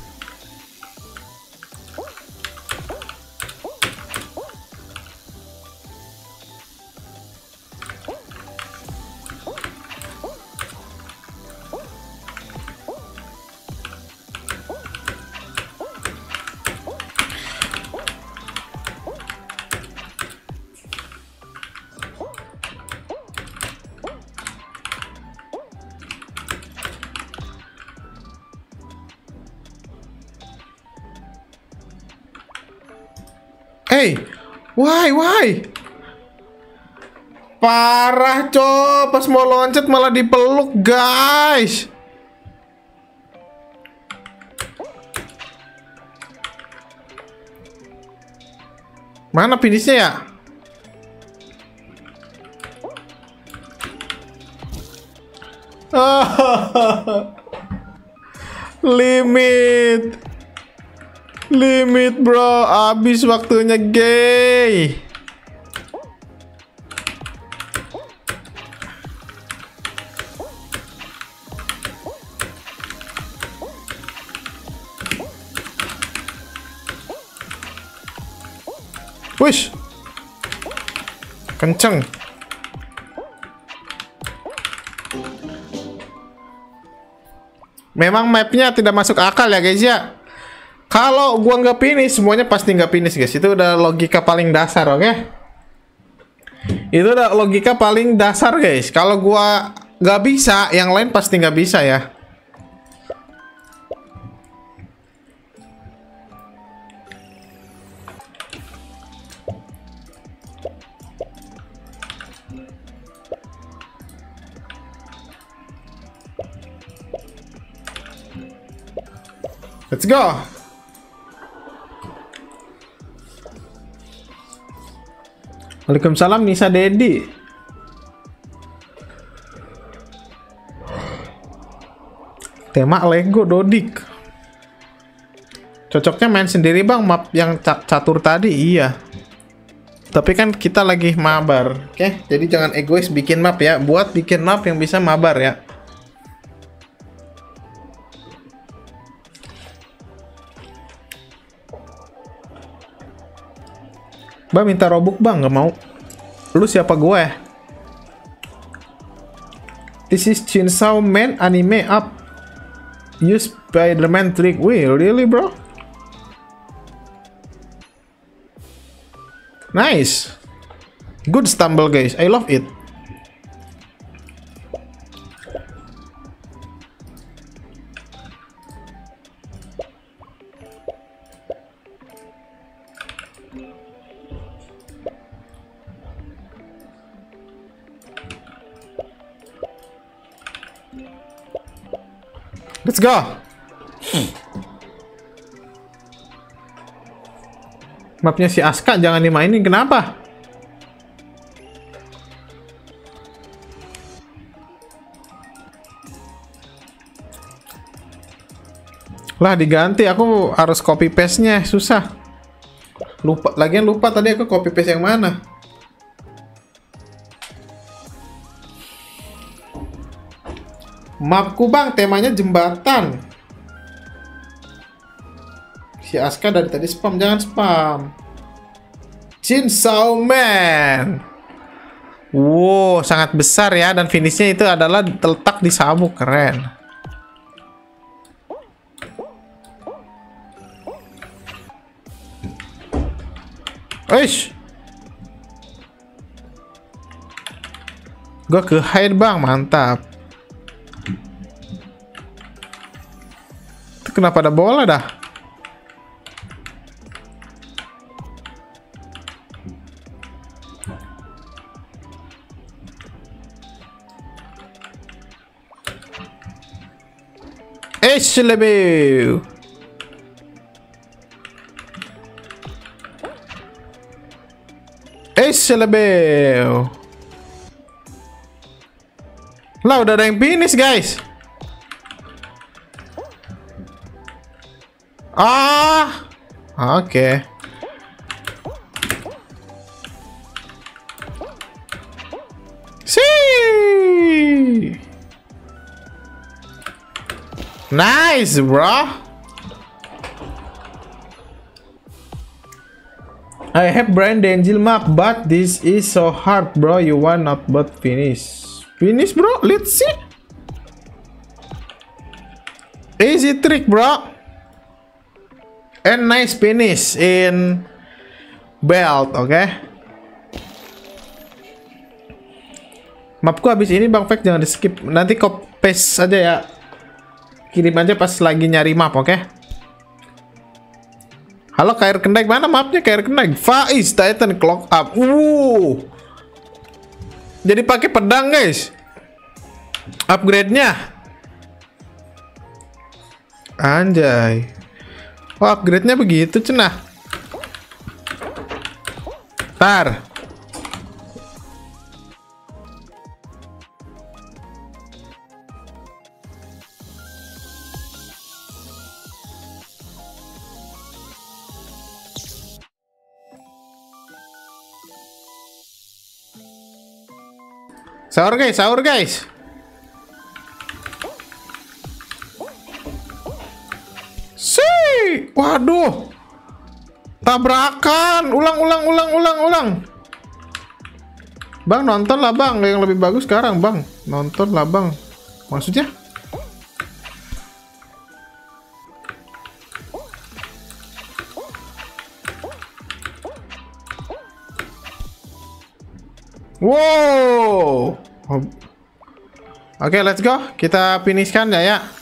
Why, why? Parah, cok. Pas mau loncat malah dipeluk, guys. Mana finishnya ya? Limit. Limit, bro. Habis waktunya gay. Wish. Kenceng. Memang mapnya tidak masuk akal ya guys ya. Kalau gua nggak finish, semuanya pasti nggak finish guys. Itu udah logika paling dasar, oke? Okay? Itu udah logika paling dasar guys. Kalau gua nggak bisa, yang lain pasti nggak bisa ya. Let's go. Waalaikumsalam Nisa Dedi. Tema Lego Dodik. Cocoknya main sendiri bang, map yang catur tadi iya. Tapi kan kita lagi mabar, oke? Jadi jangan egois bikin map ya. Buat bikin map yang bisa mabar ya. Bang minta robuk bang, nggak mau. Lu siapa gue? This is Chainsaw Man anime up. Use Spider-Man trick. Wih, really bro? Nice. Good stumble guys. I love it. Let's go. Mapnya si Aska jangan dimainin. Kenapa? Lah diganti. Aku harus copy paste-nya. Susah. Lupa. Lagian lupa tadi aku copy paste yang mana. Mapku bang, temanya jembatan. Si Aska dari tadi spam, jangan spam. Chainsaw Man. Wow, sangat besar ya dan finishnya itu adalah terletak di sabuk keren. Eish. Gue ke hide bang, mantap. Kenapa ada bola dah? Eh, lebih. Lah, udah ada yang finish, guys. Ah, oke. Okay. See. Nice, bro. I have brain Angel map, but this is so hard, bro. You want not but finish. Finish, bro. Let's see. Easy trick, bro. And nice finish in belt oke okay? mapku habis ini bang Fek jangan di skip nanti copy paste aja ya kirim aja pas lagi nyari map oke okay? Halo KR Kendai, mana mapnya KR Kendai? Faiz Titan Clock Up. Uh. Jadi pakai pedang, guys. Upgrade-nya. Anjay. Oh, upgrade-nya begitu, cenah. Tar. Sahur guys, sahur guys. Si, waduh. Tabrakan, ulang, ulang, ulang, ulang, ulang. Bang nonton lah bang, yang lebih bagus sekarang bang. Nonton lah bang. Maksudnya? Wow. Oke, okay, let's go. Kita finishkan ya ya.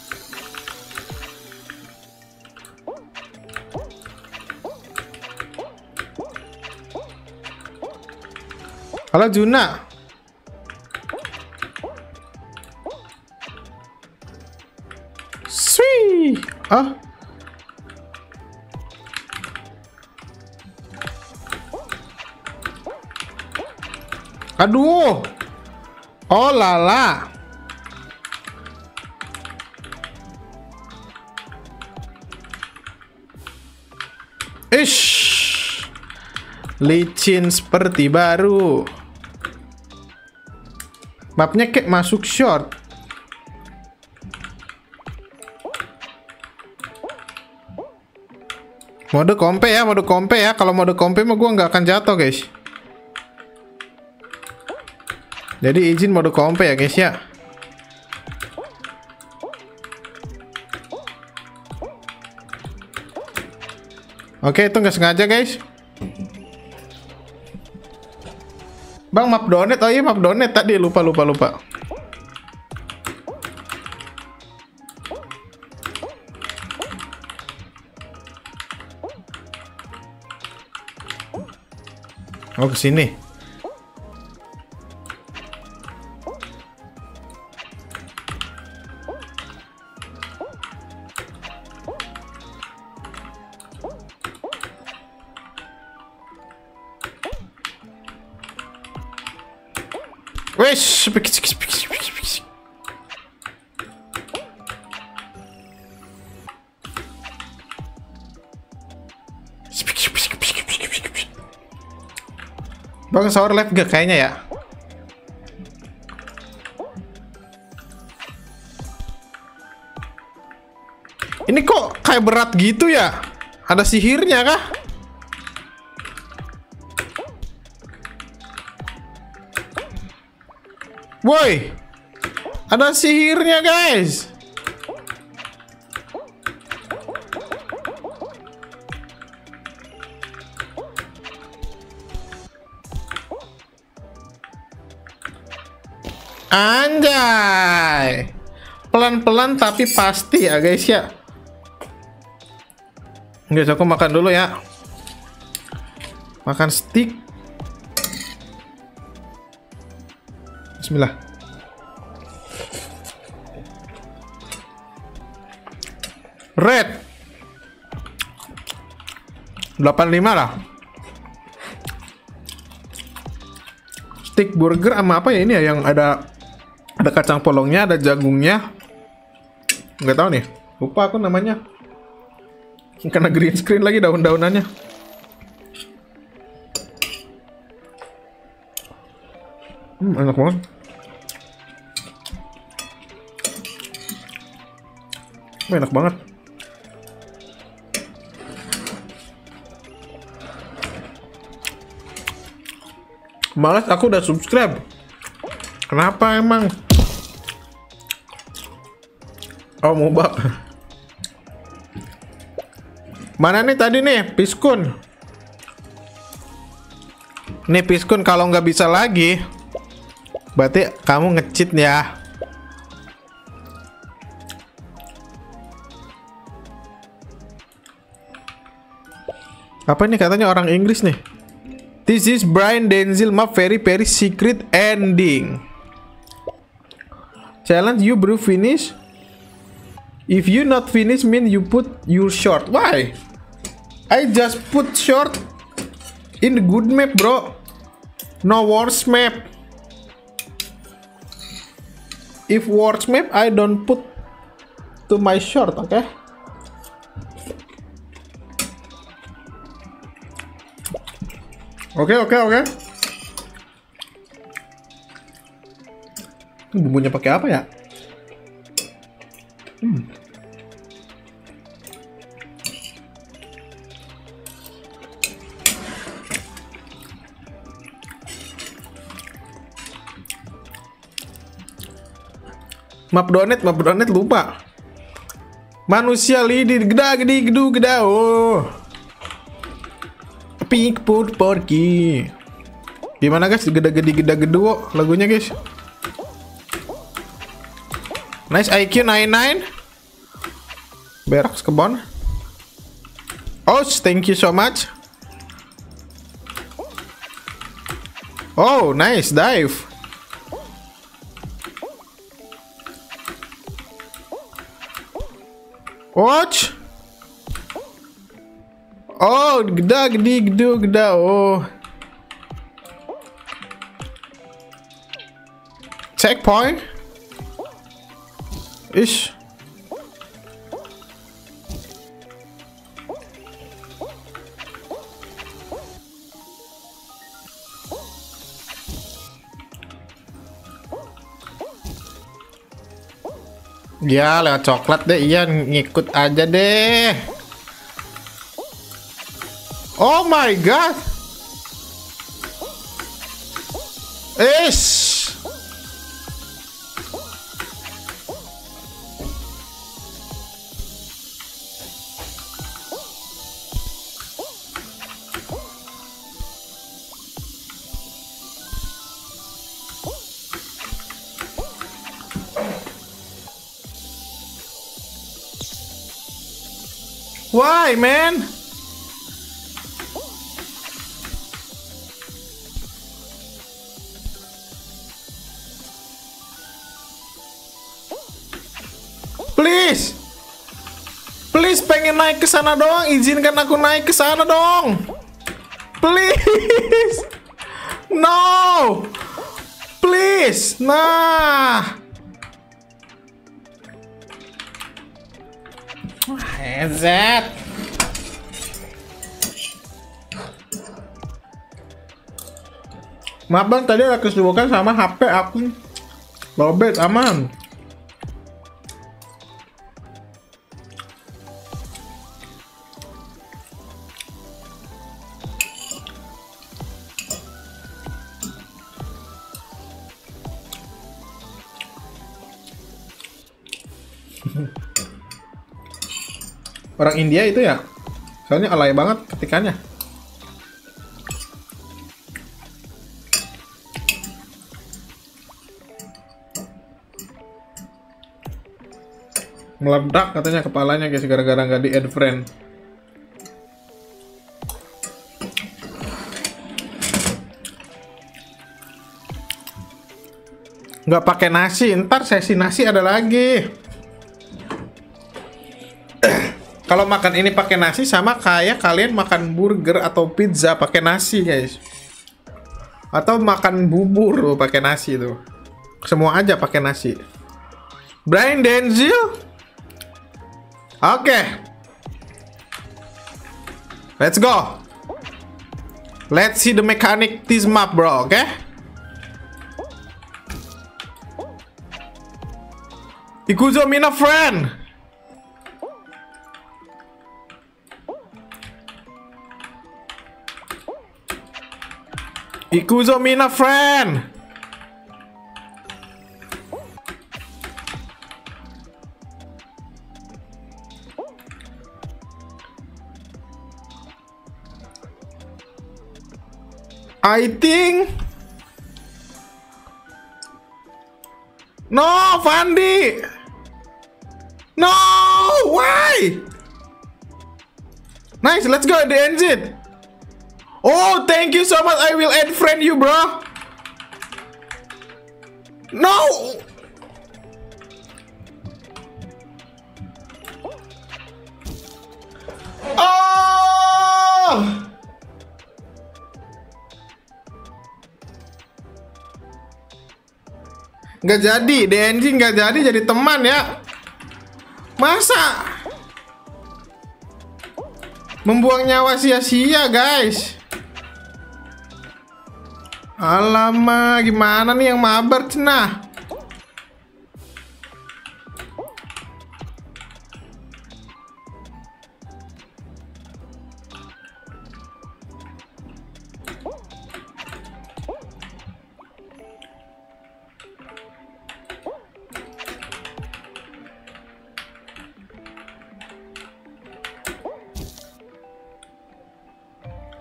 Halo Juna. Sweet. Ah. Aduh. Oh lala. Ish. Licin seperti baru. Mapnya kayak masuk short. Mode kompe ya, mode kompe ya. Kalau mode kompe mah gue nggak akan jatuh guys. Jadi izin mode kompe ya guys ya. Oke itu nggak sengaja guys. Bang map donet, oh iya map donet tadi lupa lupa lupa. Oh ke sini. Wes, Bang sahur live gak kayaknya ya? Ini kok kayak berat gitu ya? Ada sihirnya kah? Woi, ada sihirnya guys. Anjay. Pelan-pelan tapi pasti ya guys ya. Guys, aku makan dulu ya. Makan stick. Bismillah. Red. 85 lah. Stick burger sama apa ya ini ya yang ada ada kacang polongnya, ada jagungnya. Nggak tahu nih. Lupa aku namanya. Karena green screen lagi daun-daunannya. Hmm, enak banget. enak banget. Malas aku udah subscribe. Kenapa emang? Oh, moba. Mana nih tadi nih, Piskun? Nih Piskun kalau nggak bisa lagi, berarti kamu ngecit ya. Apa ini katanya orang Inggris nih? This is Brian Denzel map very very secret ending. Challenge you bro finish. If you not finish mean you put your short. Why? I just put short in the good map bro. No worse map. If worse map I don't put to my short, okay? Oke oke oke. Ini bumbunya pakai apa ya? Hmm. Map donet, map donet lupa. Manusia lidi geda gede gedu geda oh. Pink put pergi. Gimana guys? Gede-gede gede-gedo lagunya guys. Nice IQ 99. Berak kebon. Oh, thank you so much. Oh, nice dive. Watch. Oh, geda, gede, gede, geda. Oh. Checkpoint. Ish. Ya, lewat coklat deh. Iya, ngikut aja deh. Oh my god. Ish. Why, man? Please. Please pengen naik ke sana doang, izinkan aku naik ke sana dong. Please. No. Please. Nah. Headset. Maaf bang, tadi ada kesibukan sama HP aku. Lobet aman. Orang India itu ya, soalnya alay banget ketikannya. Meledak katanya kepalanya guys gara-gara nggak di add friend. Nggak pakai nasi, ntar sesi nasi ada lagi. Kalau makan ini pakai nasi sama kayak kalian makan burger atau pizza pakai nasi, guys. Atau makan bubur loh pakai nasi tuh. Semua aja pakai nasi. Brian Denzel. Oke. Okay. Let's go. Let's see the mechanic this map, bro, oke? Okay? Ikuzo Mina friend. Ikuzo Mina friend. I think No, Fandi. No, why? Nice, let's go the engine. Oh, thank you so much. I will add friend you, bro. No. Oh. Nggak jadi, DNG nggak jadi jadi teman ya. Masa? Membuang nyawa sia-sia, guys. Alamak, gimana nih yang mabar cenah?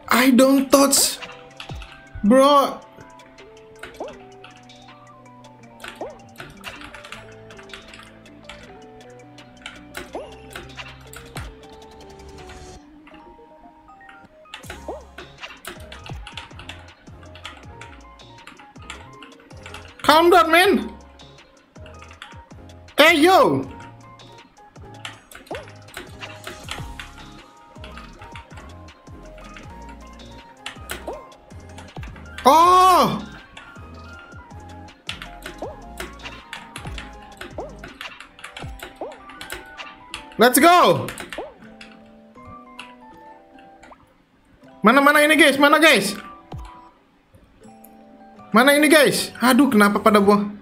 I don't touch Bro Oh! Let's go! Mana-mana ini guys? Mana guys? Mana ini guys? Aduh, kenapa pada buah?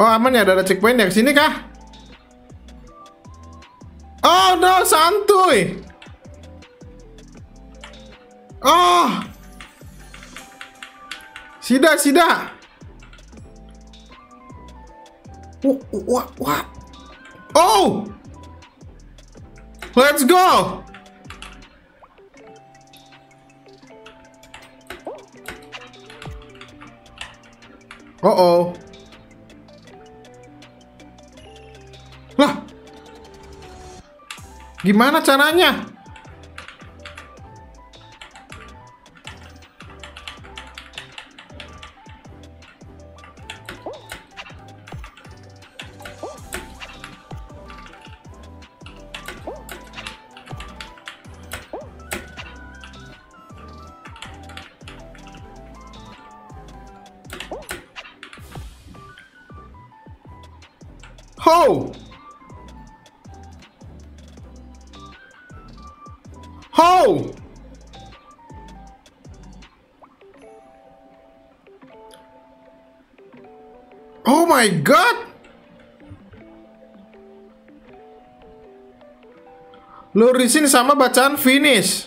Oh, aman ya, ada checkpoint ya. Sini kah? Oh, no, santuy! Oh! Sida, sida. What? What? Oh! Let's go! Uh oh. Gimana caranya? Lurisin sama bacaan finish.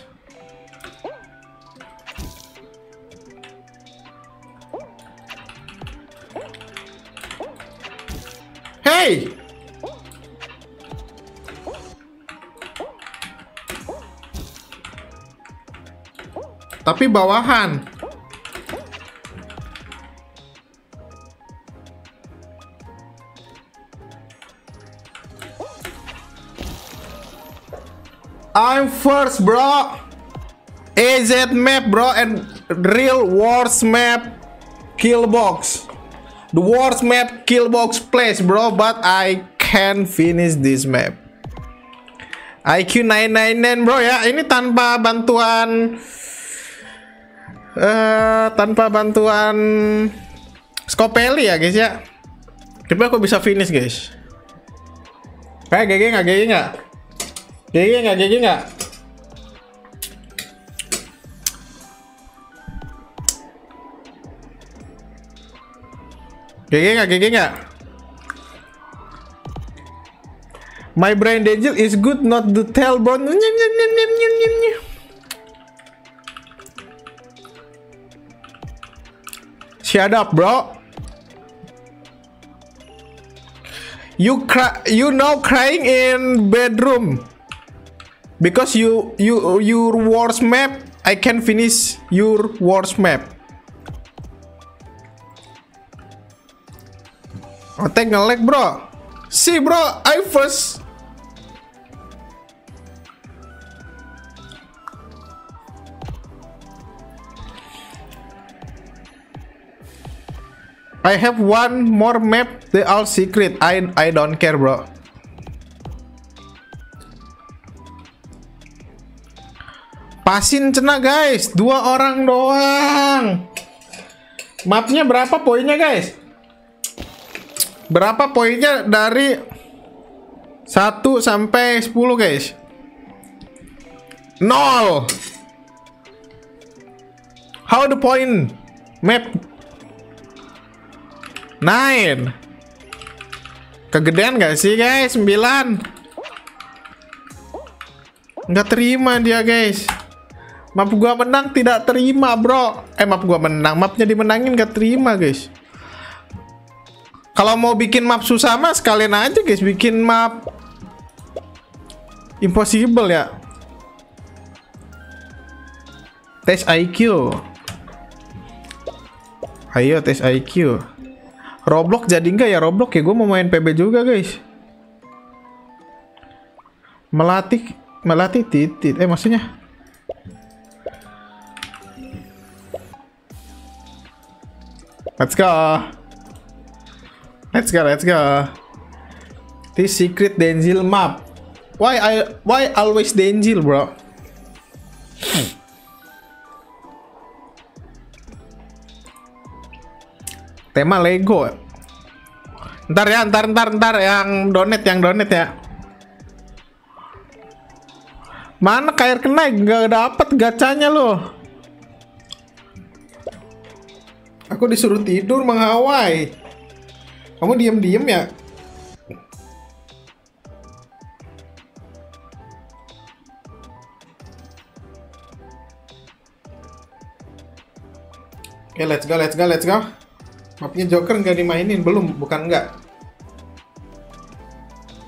Hey! Tapi bawahan. I'm first, bro. AZ map, bro, and real wars map kill box. The wars map kill box place, bro, but I can finish this map. IQ 999 bro ya, ini tanpa bantuan uh, tanpa bantuan Scopelli ya guys ya. Coba aku bisa finish guys. Kayak GG nggak GG nggak? GG nggak GG nggak? GG nggak GG nggak? My brain angel is good not nyem, nyem. Shut up, bro. You cry. You know crying in bedroom because you you your worst map I can finish your worst map oh, attack ngelag bro see bro I first I have one more map, they all secret. I I don't care, bro. Pasin cena guys, dua orang doang. Mapnya berapa poinnya guys? Berapa poinnya dari 1 sampai 10 guys? Nol. How the point map Nine. Kegedean gak sih guys? 9. Nggak terima dia guys. Map gua menang tidak terima bro. Eh map gua menang, mapnya dimenangin gak terima guys. Kalau mau bikin map susah mah sekalian aja guys bikin map impossible ya. Tes IQ. Ayo tes IQ. Roblox jadi enggak ya Roblox ya gue mau main PB juga guys. Melatih melatih titit. Eh maksudnya Let's go. Let's go, let's go. This secret Denzil map. Why I why always Denzil, bro? Tema Lego. Ntar ya, ntar ntar ntar yang donet yang donet ya. Mana kair kena nggak dapat gacanya loh. Aku disuruh tidur menghawai. Kamu diem-diem ya? Oke, okay, let's go, let's go, let's go. Mapnya Joker nggak dimainin, belum, bukan nggak.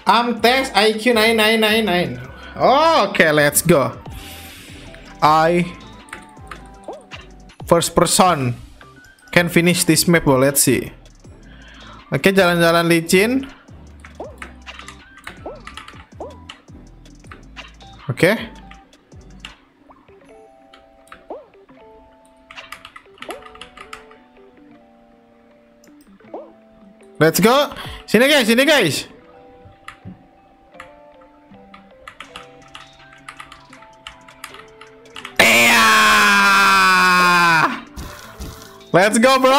Amtes IQ 9999. Oh, Oke, okay, let's go. I first person can finish this map. Well, let's see. Oke, okay, jalan-jalan licin. Oke. Okay. Let's go. Sini guys, sini guys. Let's go, bro.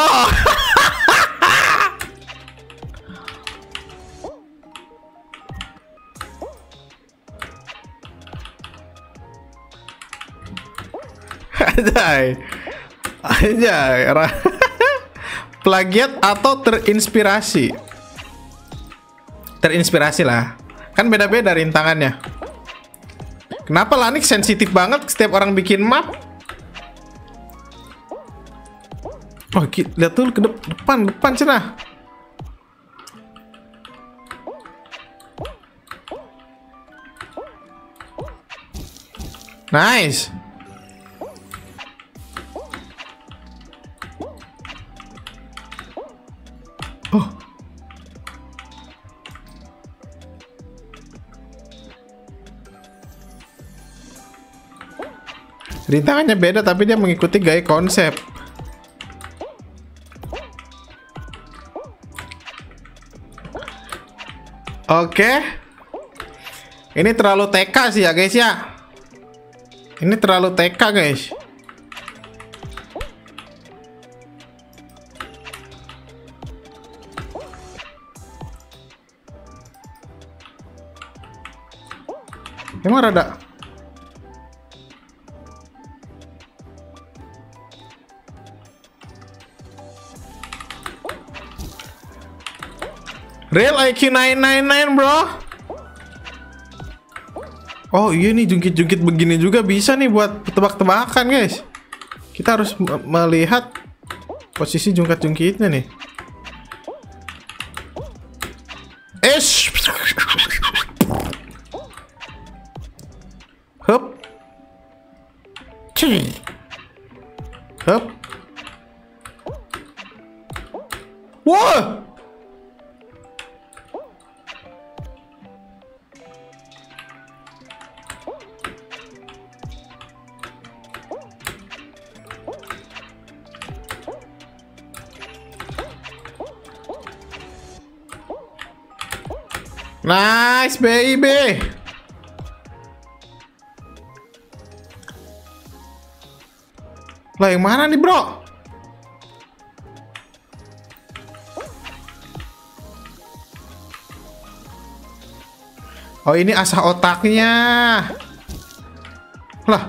Anjay. Anjay plagiat atau terinspirasi? Terinspirasi lah. Kan beda-beda rintangannya. Kenapa Lanik sensitif banget setiap orang bikin map? Oh, lihat tuh ke depan, depan cina. Nice. Oh. Rintangannya beda tapi dia mengikuti gaya konsep. Oke. Ini terlalu TK sih ya guys ya. Ini terlalu TK guys. Emang rada Real IQ 999 bro. Oh iya nih jungkit-jungkit begini juga bisa nih buat tebak-tebakan guys. Kita harus melihat posisi jungkat-jungkitnya nih Lah, yang mana nih, bro? Oh, ini asah otaknya. Lah.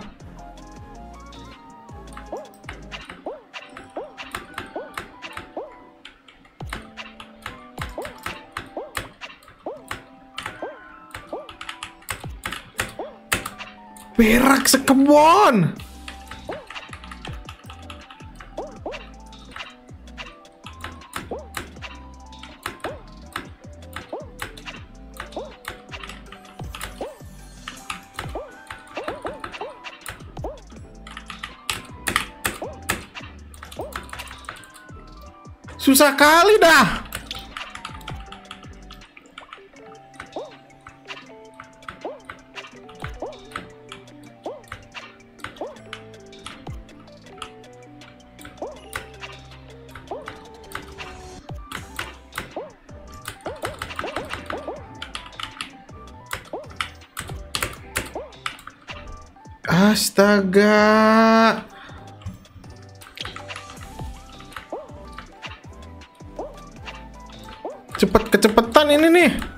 Perak sekebon. Susah kali dah. Astaga. Ini nih.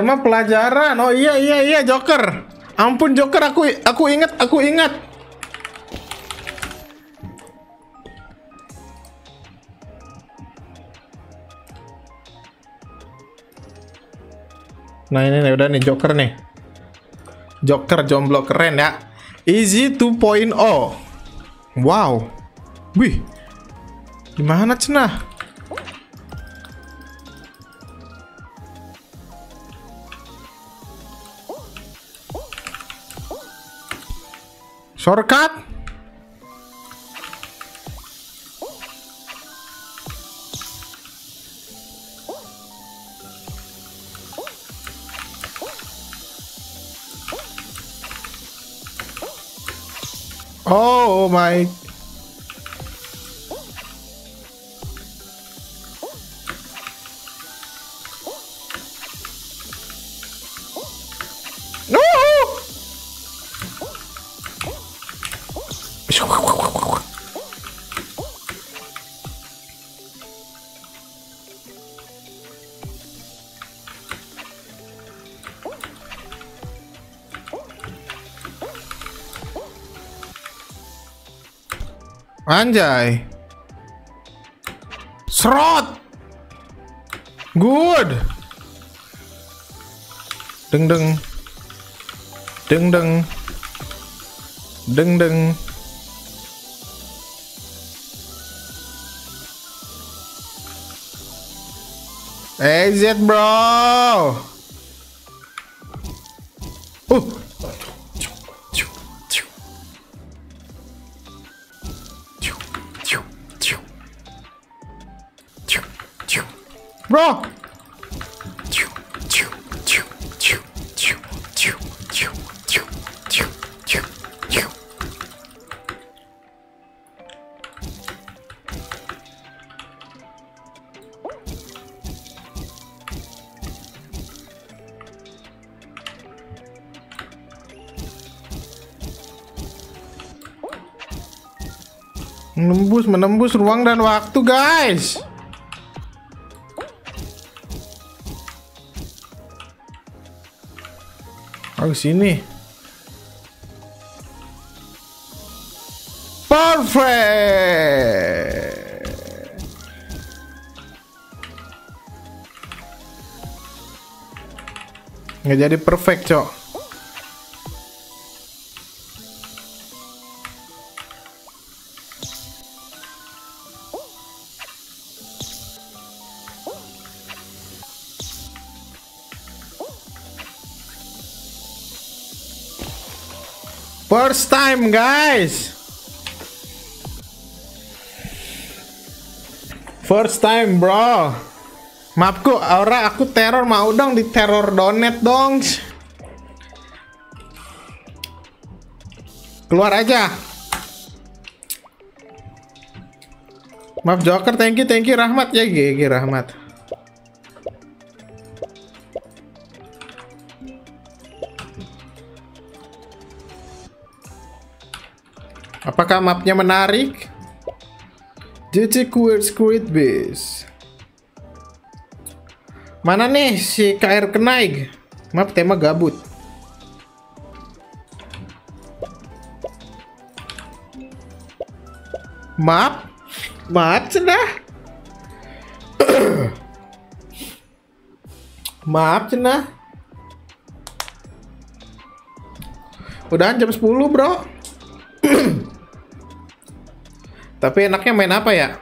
Tema pelajaran. Oh iya iya iya Joker. Ampun Joker aku aku ingat aku ingat. Nah ini udah nih Joker nih. Joker jomblo keren ya. Easy 2.0. Wow. Wih. Gimana cenah? Shortcut? Oh my Anjay. Serot. Good. Deng deng. Deng deng. Deng deng. Exit bro. Bro. Menembus, menembus ruang dan waktu, guys. Oh, sini. Perfect. Nggak jadi perfect, cok. First time guys. First time bro. Maafku, Aura aku teror mau dong di teror donet dong. Keluar aja. Maaf Joker, thank you, thank you Rahmat ya, GG Rahmat. Apakah mapnya menarik? JJ Queer Squid Base. Mana nih si KR Kenaik? Map tema gabut. Map? Map cenah. Maaf cenah. Udah jam 10 bro Tapi enaknya main apa ya?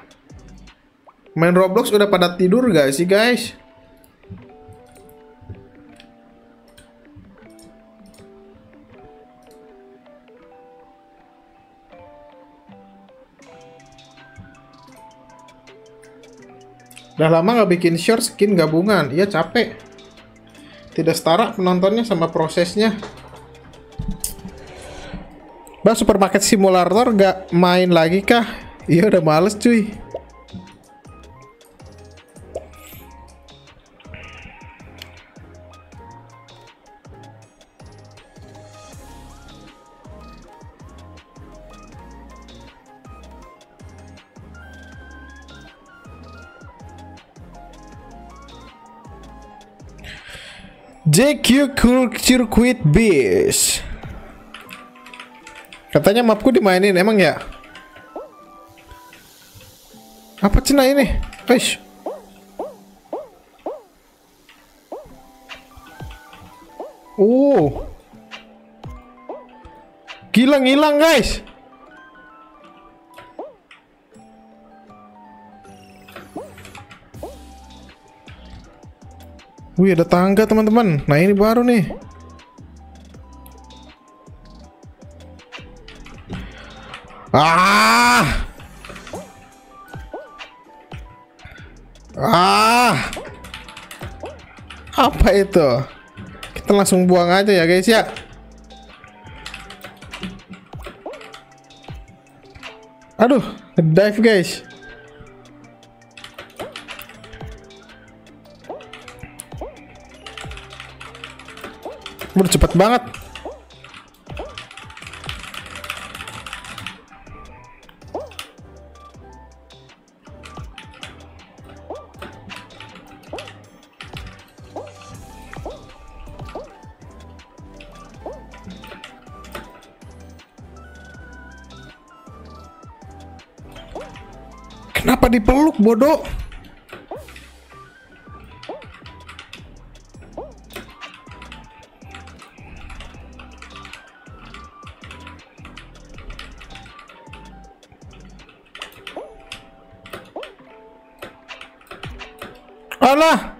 Main Roblox udah pada tidur gak sih guys? Udah lama nggak bikin short skin gabungan, iya capek. Tidak setara penontonnya sama prosesnya. Bah, supermarket simulator gak main lagi kah? Iya udah males cuy. JQ Circuit Beast Katanya mapku dimainin, emang ya? Apa cina ini? Eish. Oh. Gila ngilang guys. Wih ada tangga teman-teman. Nah ini baru nih. Ah. Ah. Apa itu? Kita langsung buang aja ya guys ya. Aduh, dive guys. Cepet banget. Kenapa dipeluk bodoh? Alah.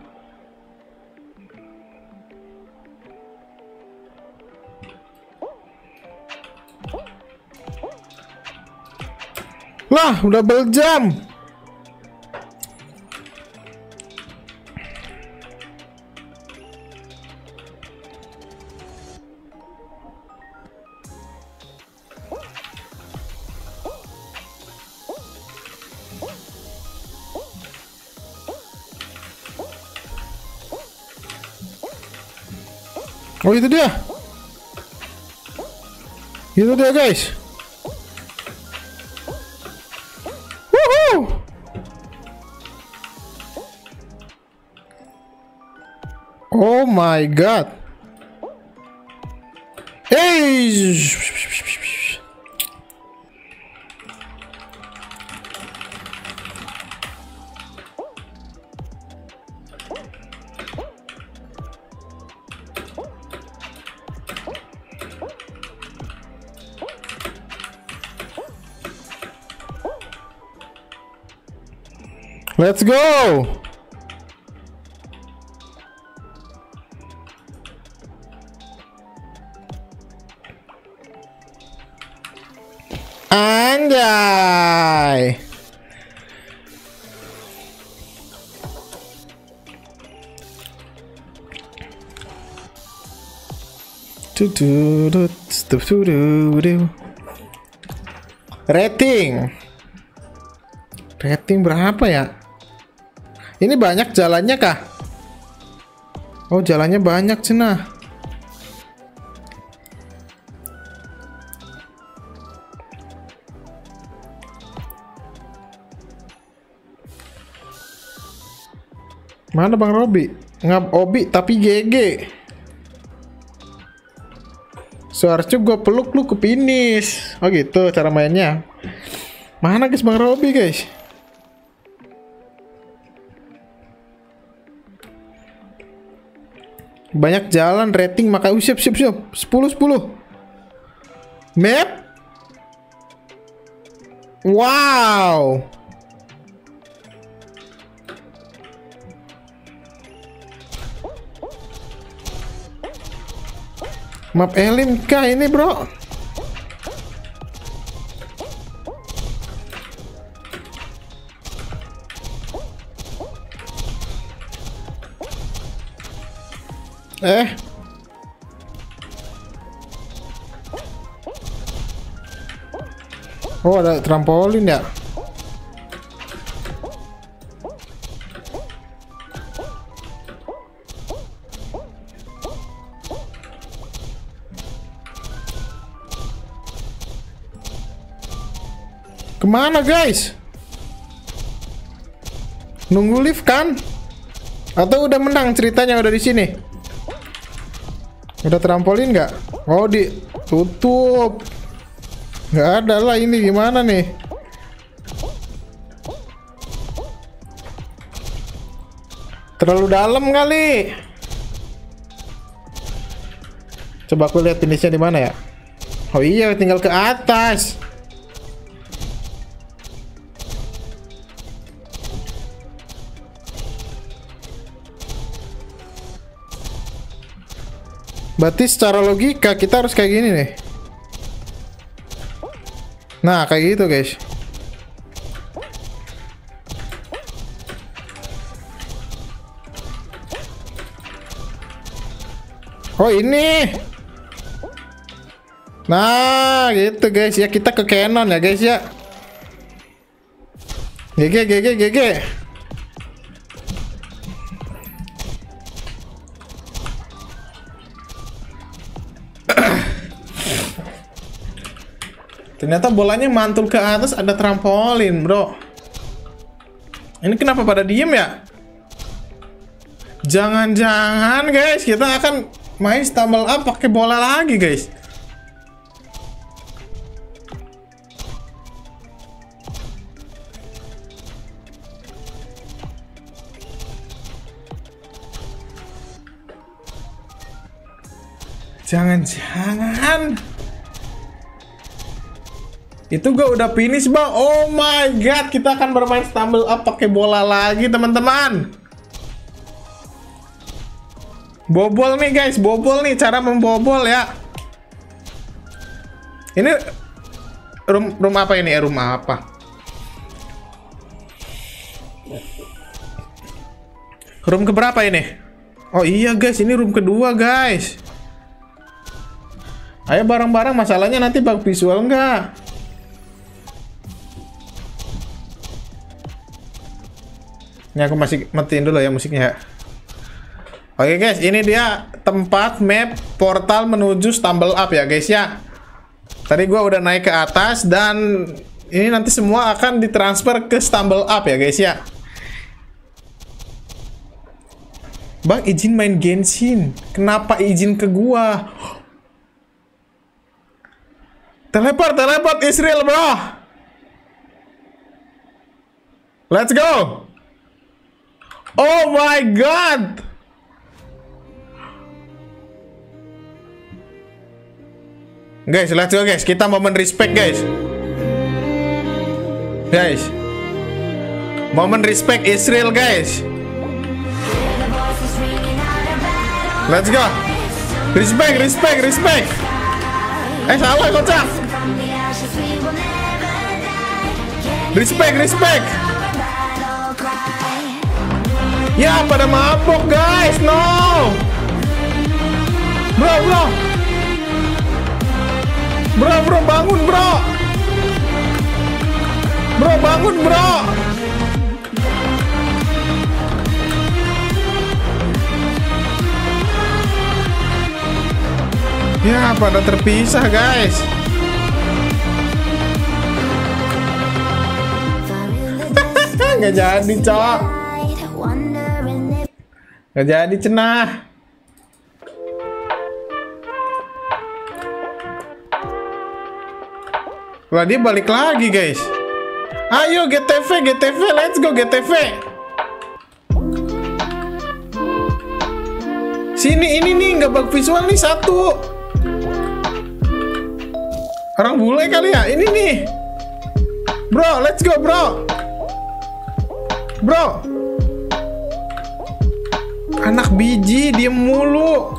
Lah, udah berjam. Oh itu dia. Itu dia guys. Oh my god. Hey! Let's go! Anjay. Rating. Rating berapa ya? Ini banyak jalannya kah? Oh, jalannya banyak cenah. Mana Bang Robi? Ngap Obi tapi GG. Seharusnya gue peluk lu ke finish. Oh gitu cara mainnya. Mana guys Bang Robi guys? Banyak jalan rating maka uh, siap siap siap. 10 10 Map. Wow. Map Elim kah ini bro? Eh Oh ada trampolin ya Ke mana guys? Nunggu lift kan? Atau udah menang ceritanya udah di sini? Udah trampolin nggak? Oh ditutup. Nggak ada lah ini gimana nih? Terlalu dalam kali. Coba aku lihat finishnya di mana ya? Oh iya, tinggal ke atas. Berarti secara logika kita harus kayak gini nih. Nah, kayak gitu, guys. Oh, ini. Nah, gitu guys ya. Kita ke Canon ya, guys ya. GG GG GG. Ternyata bolanya mantul ke atas ada trampolin, bro. Ini kenapa pada diem ya? Jangan-jangan guys, kita akan main stumble up pakai bola lagi, guys. Jangan-jangan itu gue udah finish bang. Oh my god, kita akan bermain stumble up pakai bola lagi teman-teman. Bobol nih guys, bobol nih cara membobol ya. Ini room room apa ini? Eh, rumah apa? Room keberapa ini? Oh iya guys, ini room kedua guys. Ayo bareng-bareng masalahnya nanti bug visual enggak? Ini aku masih matiin dulu ya musiknya ya. Oke guys, ini dia tempat map portal menuju stumble up ya guys ya. Tadi gua udah naik ke atas dan ini nanti semua akan ditransfer ke stumble up ya guys ya. Bang izin main Genshin. Kenapa izin ke gua? Teleport, teleport Israel, bro. Let's go. Oh my god! Guys, let's go guys. Kita momen respect guys. Guys. Momen respect Israel guys. Let's go. Respect, respect, respect. Eh salah kocak. Respect, respect. Ya, pada mabok guys. No. Bro, bro. Bro, bro, bangun, bro. Bro, bangun, bro. Ya, pada terpisah, guys. Nggak jadi, cok. Nggak jadi, cenah. Wah, dia balik lagi, guys. Ayo, GTV, GTV, let's go, GTV. Sini, ini nih, nggak bug visual nih, satu. Orang bule kali ya, ini nih. Bro, let's go, bro. Bro. Anak biji, diem mulu.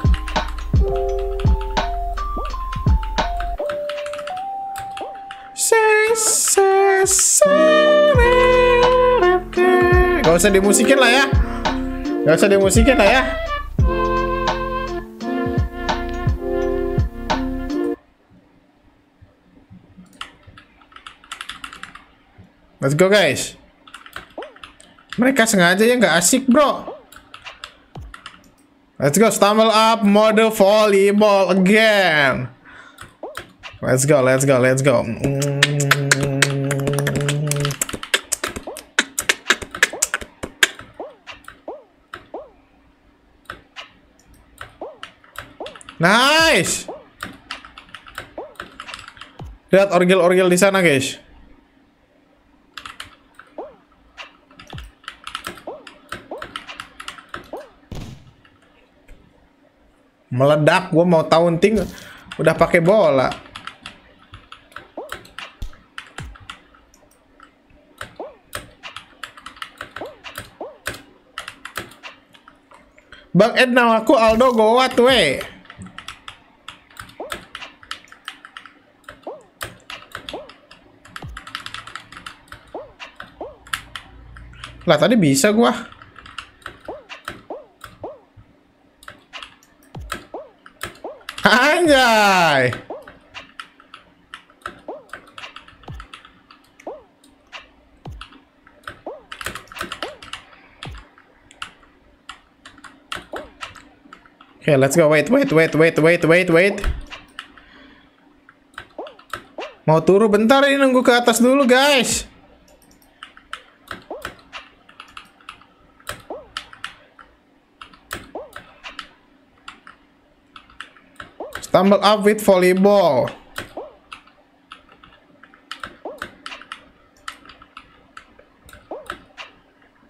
Gak usah dimusikin lah ya. Gak usah dimusikin lah ya. Let's go guys. Mereka sengaja ya nggak asik bro Let's go stumble up mode volleyball again Let's go, let's go, let's go. Nice. Lihat orgel-orgel di sana, guys. Meledak, gue mau taunting udah pakai bola. Bang Edna aku Aldo gowat we. Lah tadi bisa gua. Anjay. Okay, let's go. Wait, wait, wait, wait, wait, wait, wait. Mau turun bentar ini nunggu ke atas dulu, guys. Stumble up with volleyball.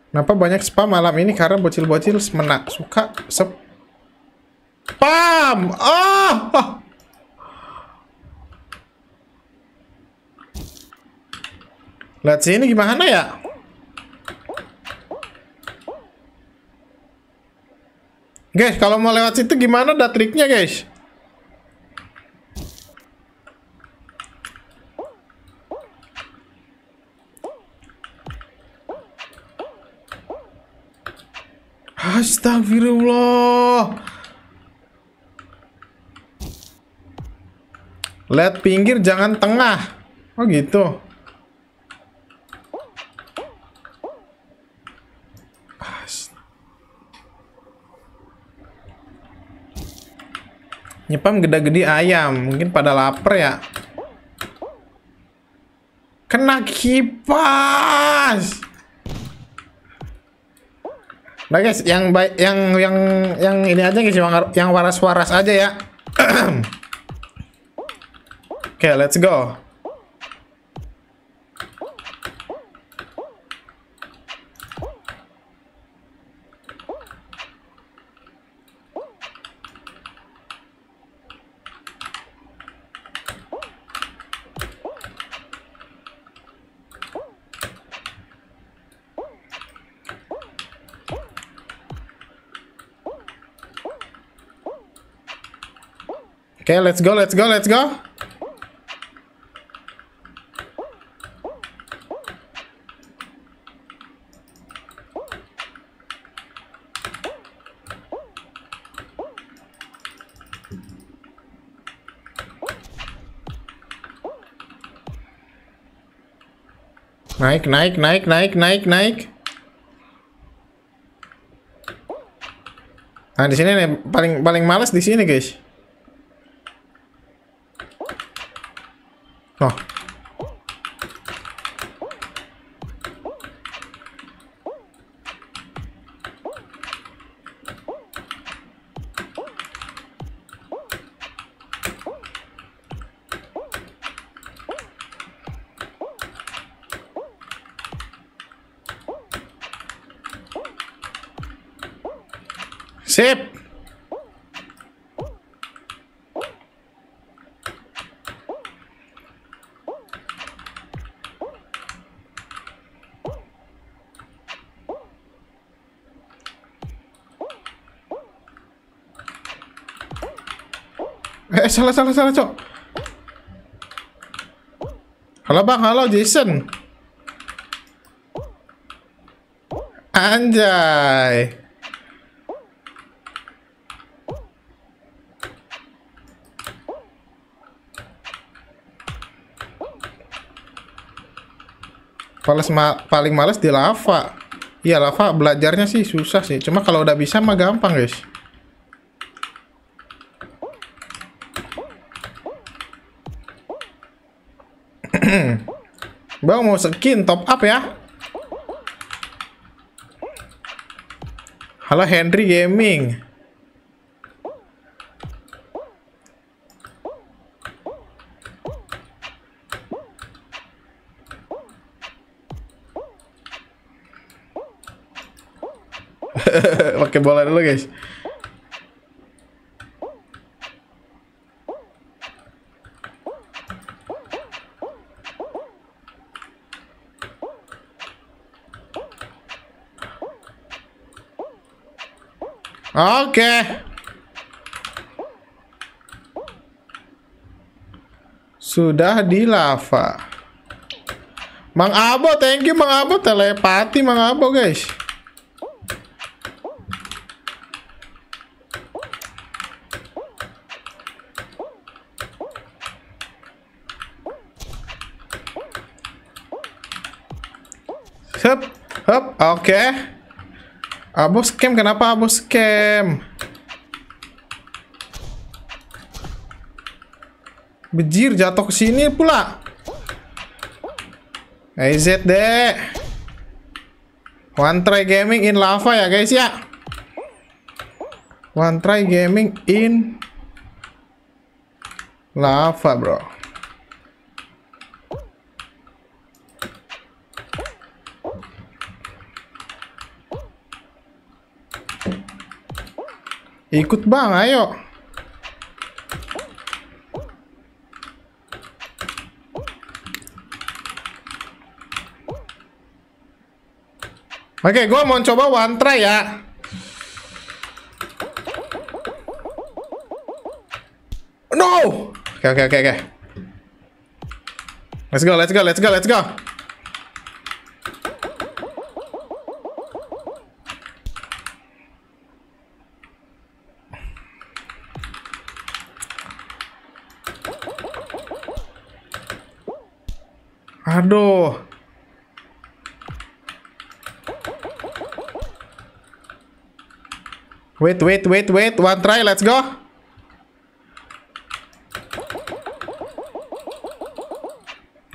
Kenapa banyak spam malam ini? Karena bocil-bocil menak suka Spam! Oh! Lihat sini gimana ya? Guys, kalau mau lewat situ gimana ada triknya, guys? Astagfirullah. Lihat pinggir jangan tengah. Oh gitu. Nyepam gede-gede ayam. Mungkin pada lapar ya. Kena kipas. Nah guys, yang baik yang yang yang ini aja guys, yang waras-waras aja ya. Oke, okay, let's go. Oke, okay, let's go, let's go, let's go. Naik, naik, naik, naik, naik, naik. Nah, di sini nih paling paling males di sini, guys. Oh. Salah, salah, salah, cok. Halo bang, halo Jason. Anjay. Paling, ma paling males di lava. Iya lava belajarnya sih susah sih. Cuma kalau udah bisa mah gampang guys. Bang mau skin top up ya? Halo Henry Gaming. Pakai bola dulu guys. Oke. Sudah di lava. Mang Abo, thank you Mang Abo telepati Mang Abo guys. Hup, hup, oke. Okay. Abo scam, kenapa abo scam? Bejir jatuh ke sini pula. EZD. One try gaming in lava ya guys ya. One try gaming in lava bro. Ikut bang, ayo. Oke, gue mau coba one try ya. No! Oke, oke, oke, oke. Let's go, let's go, let's go, let's go. Aduh. Wait, wait, wait, wait. One try, let's go.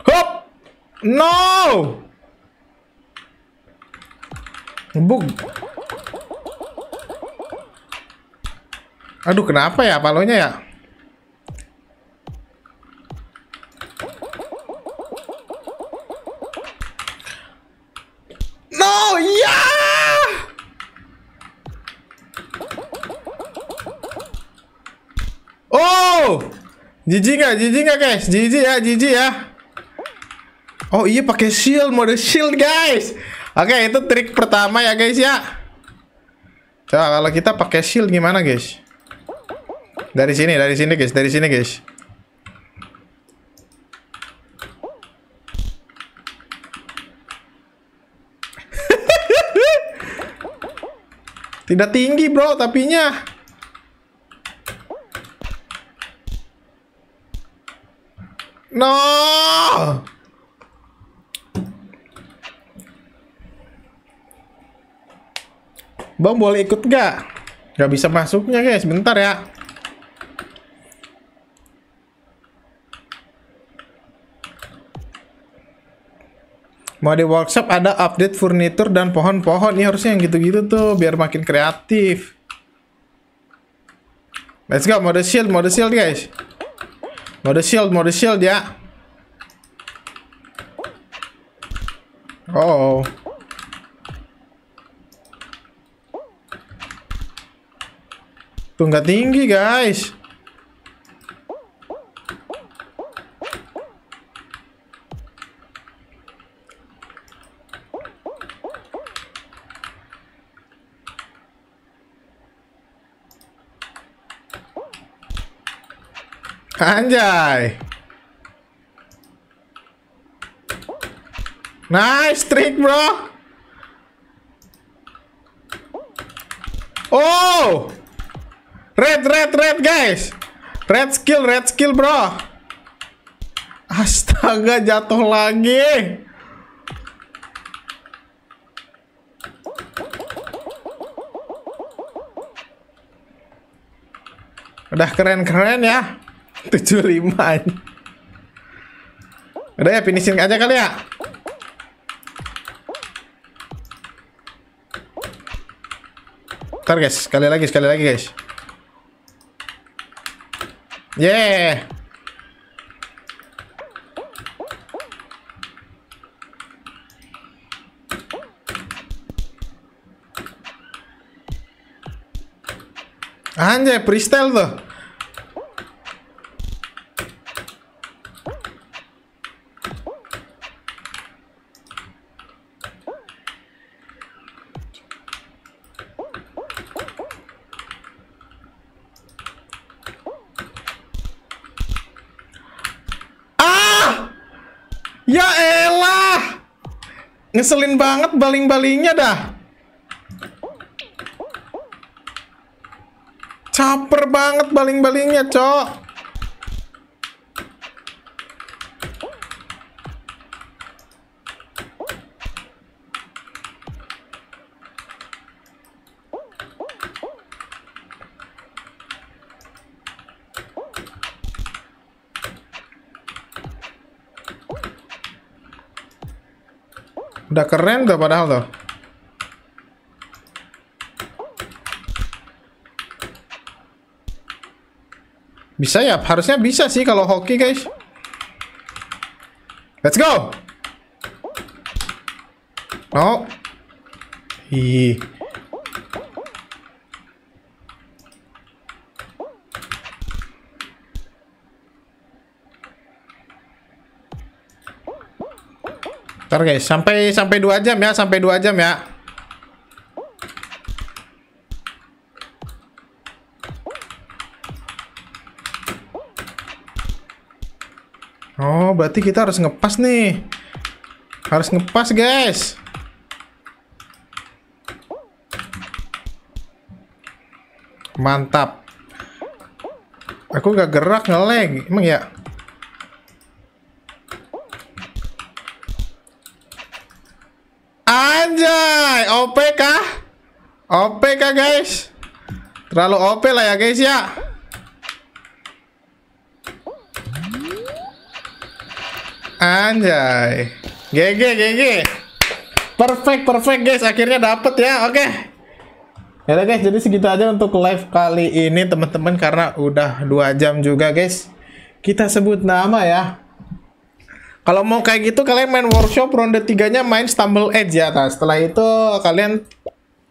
Hop! No! Bug. Aduh, kenapa ya palonya ya? No, ya! Oh! Jijik nggak? Jijik nggak guys? Jijik ya, jijik ya. Oh iya pakai shield, mode shield guys. Oke, itu trik pertama ya guys ya. Coba kalau kita pakai shield gimana guys? Dari sini, dari sini guys, dari sini guys. Tidak tinggi bro, tapinya. No! Bang boleh ikut nggak? Gak bisa masuknya guys, bentar ya. Mau di workshop ada update furnitur dan pohon-pohon. Ini harusnya yang gitu-gitu tuh, biar makin kreatif. Let's go, mode shield, mode shield guys. Mode shield, mode shield ya. Oh. Tuh nggak tinggi guys. Anjay. Nice trick, bro. Oh. Red, red, red, guys. Red skill, red skill, bro. Astaga, jatuh lagi. Udah keren-keren ya. 75 Udah ya finishing aja kali ya? Ntar guys, sekali lagi, sekali lagi guys. Yeah. Anjay, freestyle tuh Ya elah. Ngeselin banget baling-balingnya dah. Caper banget baling-balingnya, cok. Udah keren tuh padahal tuh. Bisa ya? Harusnya bisa sih kalau hoki guys. Let's go. Oh. Ih. Ntar guys, sampai sampai dua jam ya, sampai dua jam ya. Oh, berarti kita harus ngepas nih. Harus ngepas, guys. Mantap. Aku gak gerak ngelag, emang ya? Anjay, OP kah? Kah guys? Terlalu OP lah ya guys ya. Anjay. GG GG. Perfect perfect guys, akhirnya dapet ya. Oke. Ya guys, jadi segitu aja untuk live kali ini teman-teman karena udah dua jam juga guys. Kita sebut nama ya. Kalau mau kayak gitu kalian main workshop ronde tiganya main Stumble Edge ya. Nah, setelah itu kalian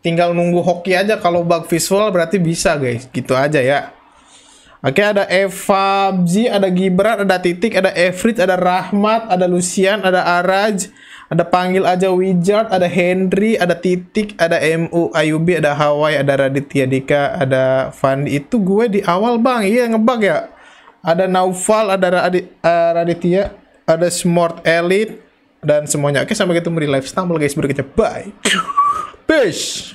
tinggal nunggu hoki aja kalau bug visual berarti bisa guys. Gitu aja ya. Oke ada Eva Z, ada Gibran, ada Titik, ada Efrit, ada Rahmat, ada Lucian, ada Araj, ada Panggil aja Wizard, ada Henry, ada Titik, ada MU Ayubi, ada Hawaii, ada Raditya Dika, ada Fandi. Itu gue di awal bang, iya ngebug ya. Ada Naufal, ada uh, Raditya, ada Smart Elite dan semuanya. Oke, sampai ketemu di live stumble guys berikutnya. Bye. Peace.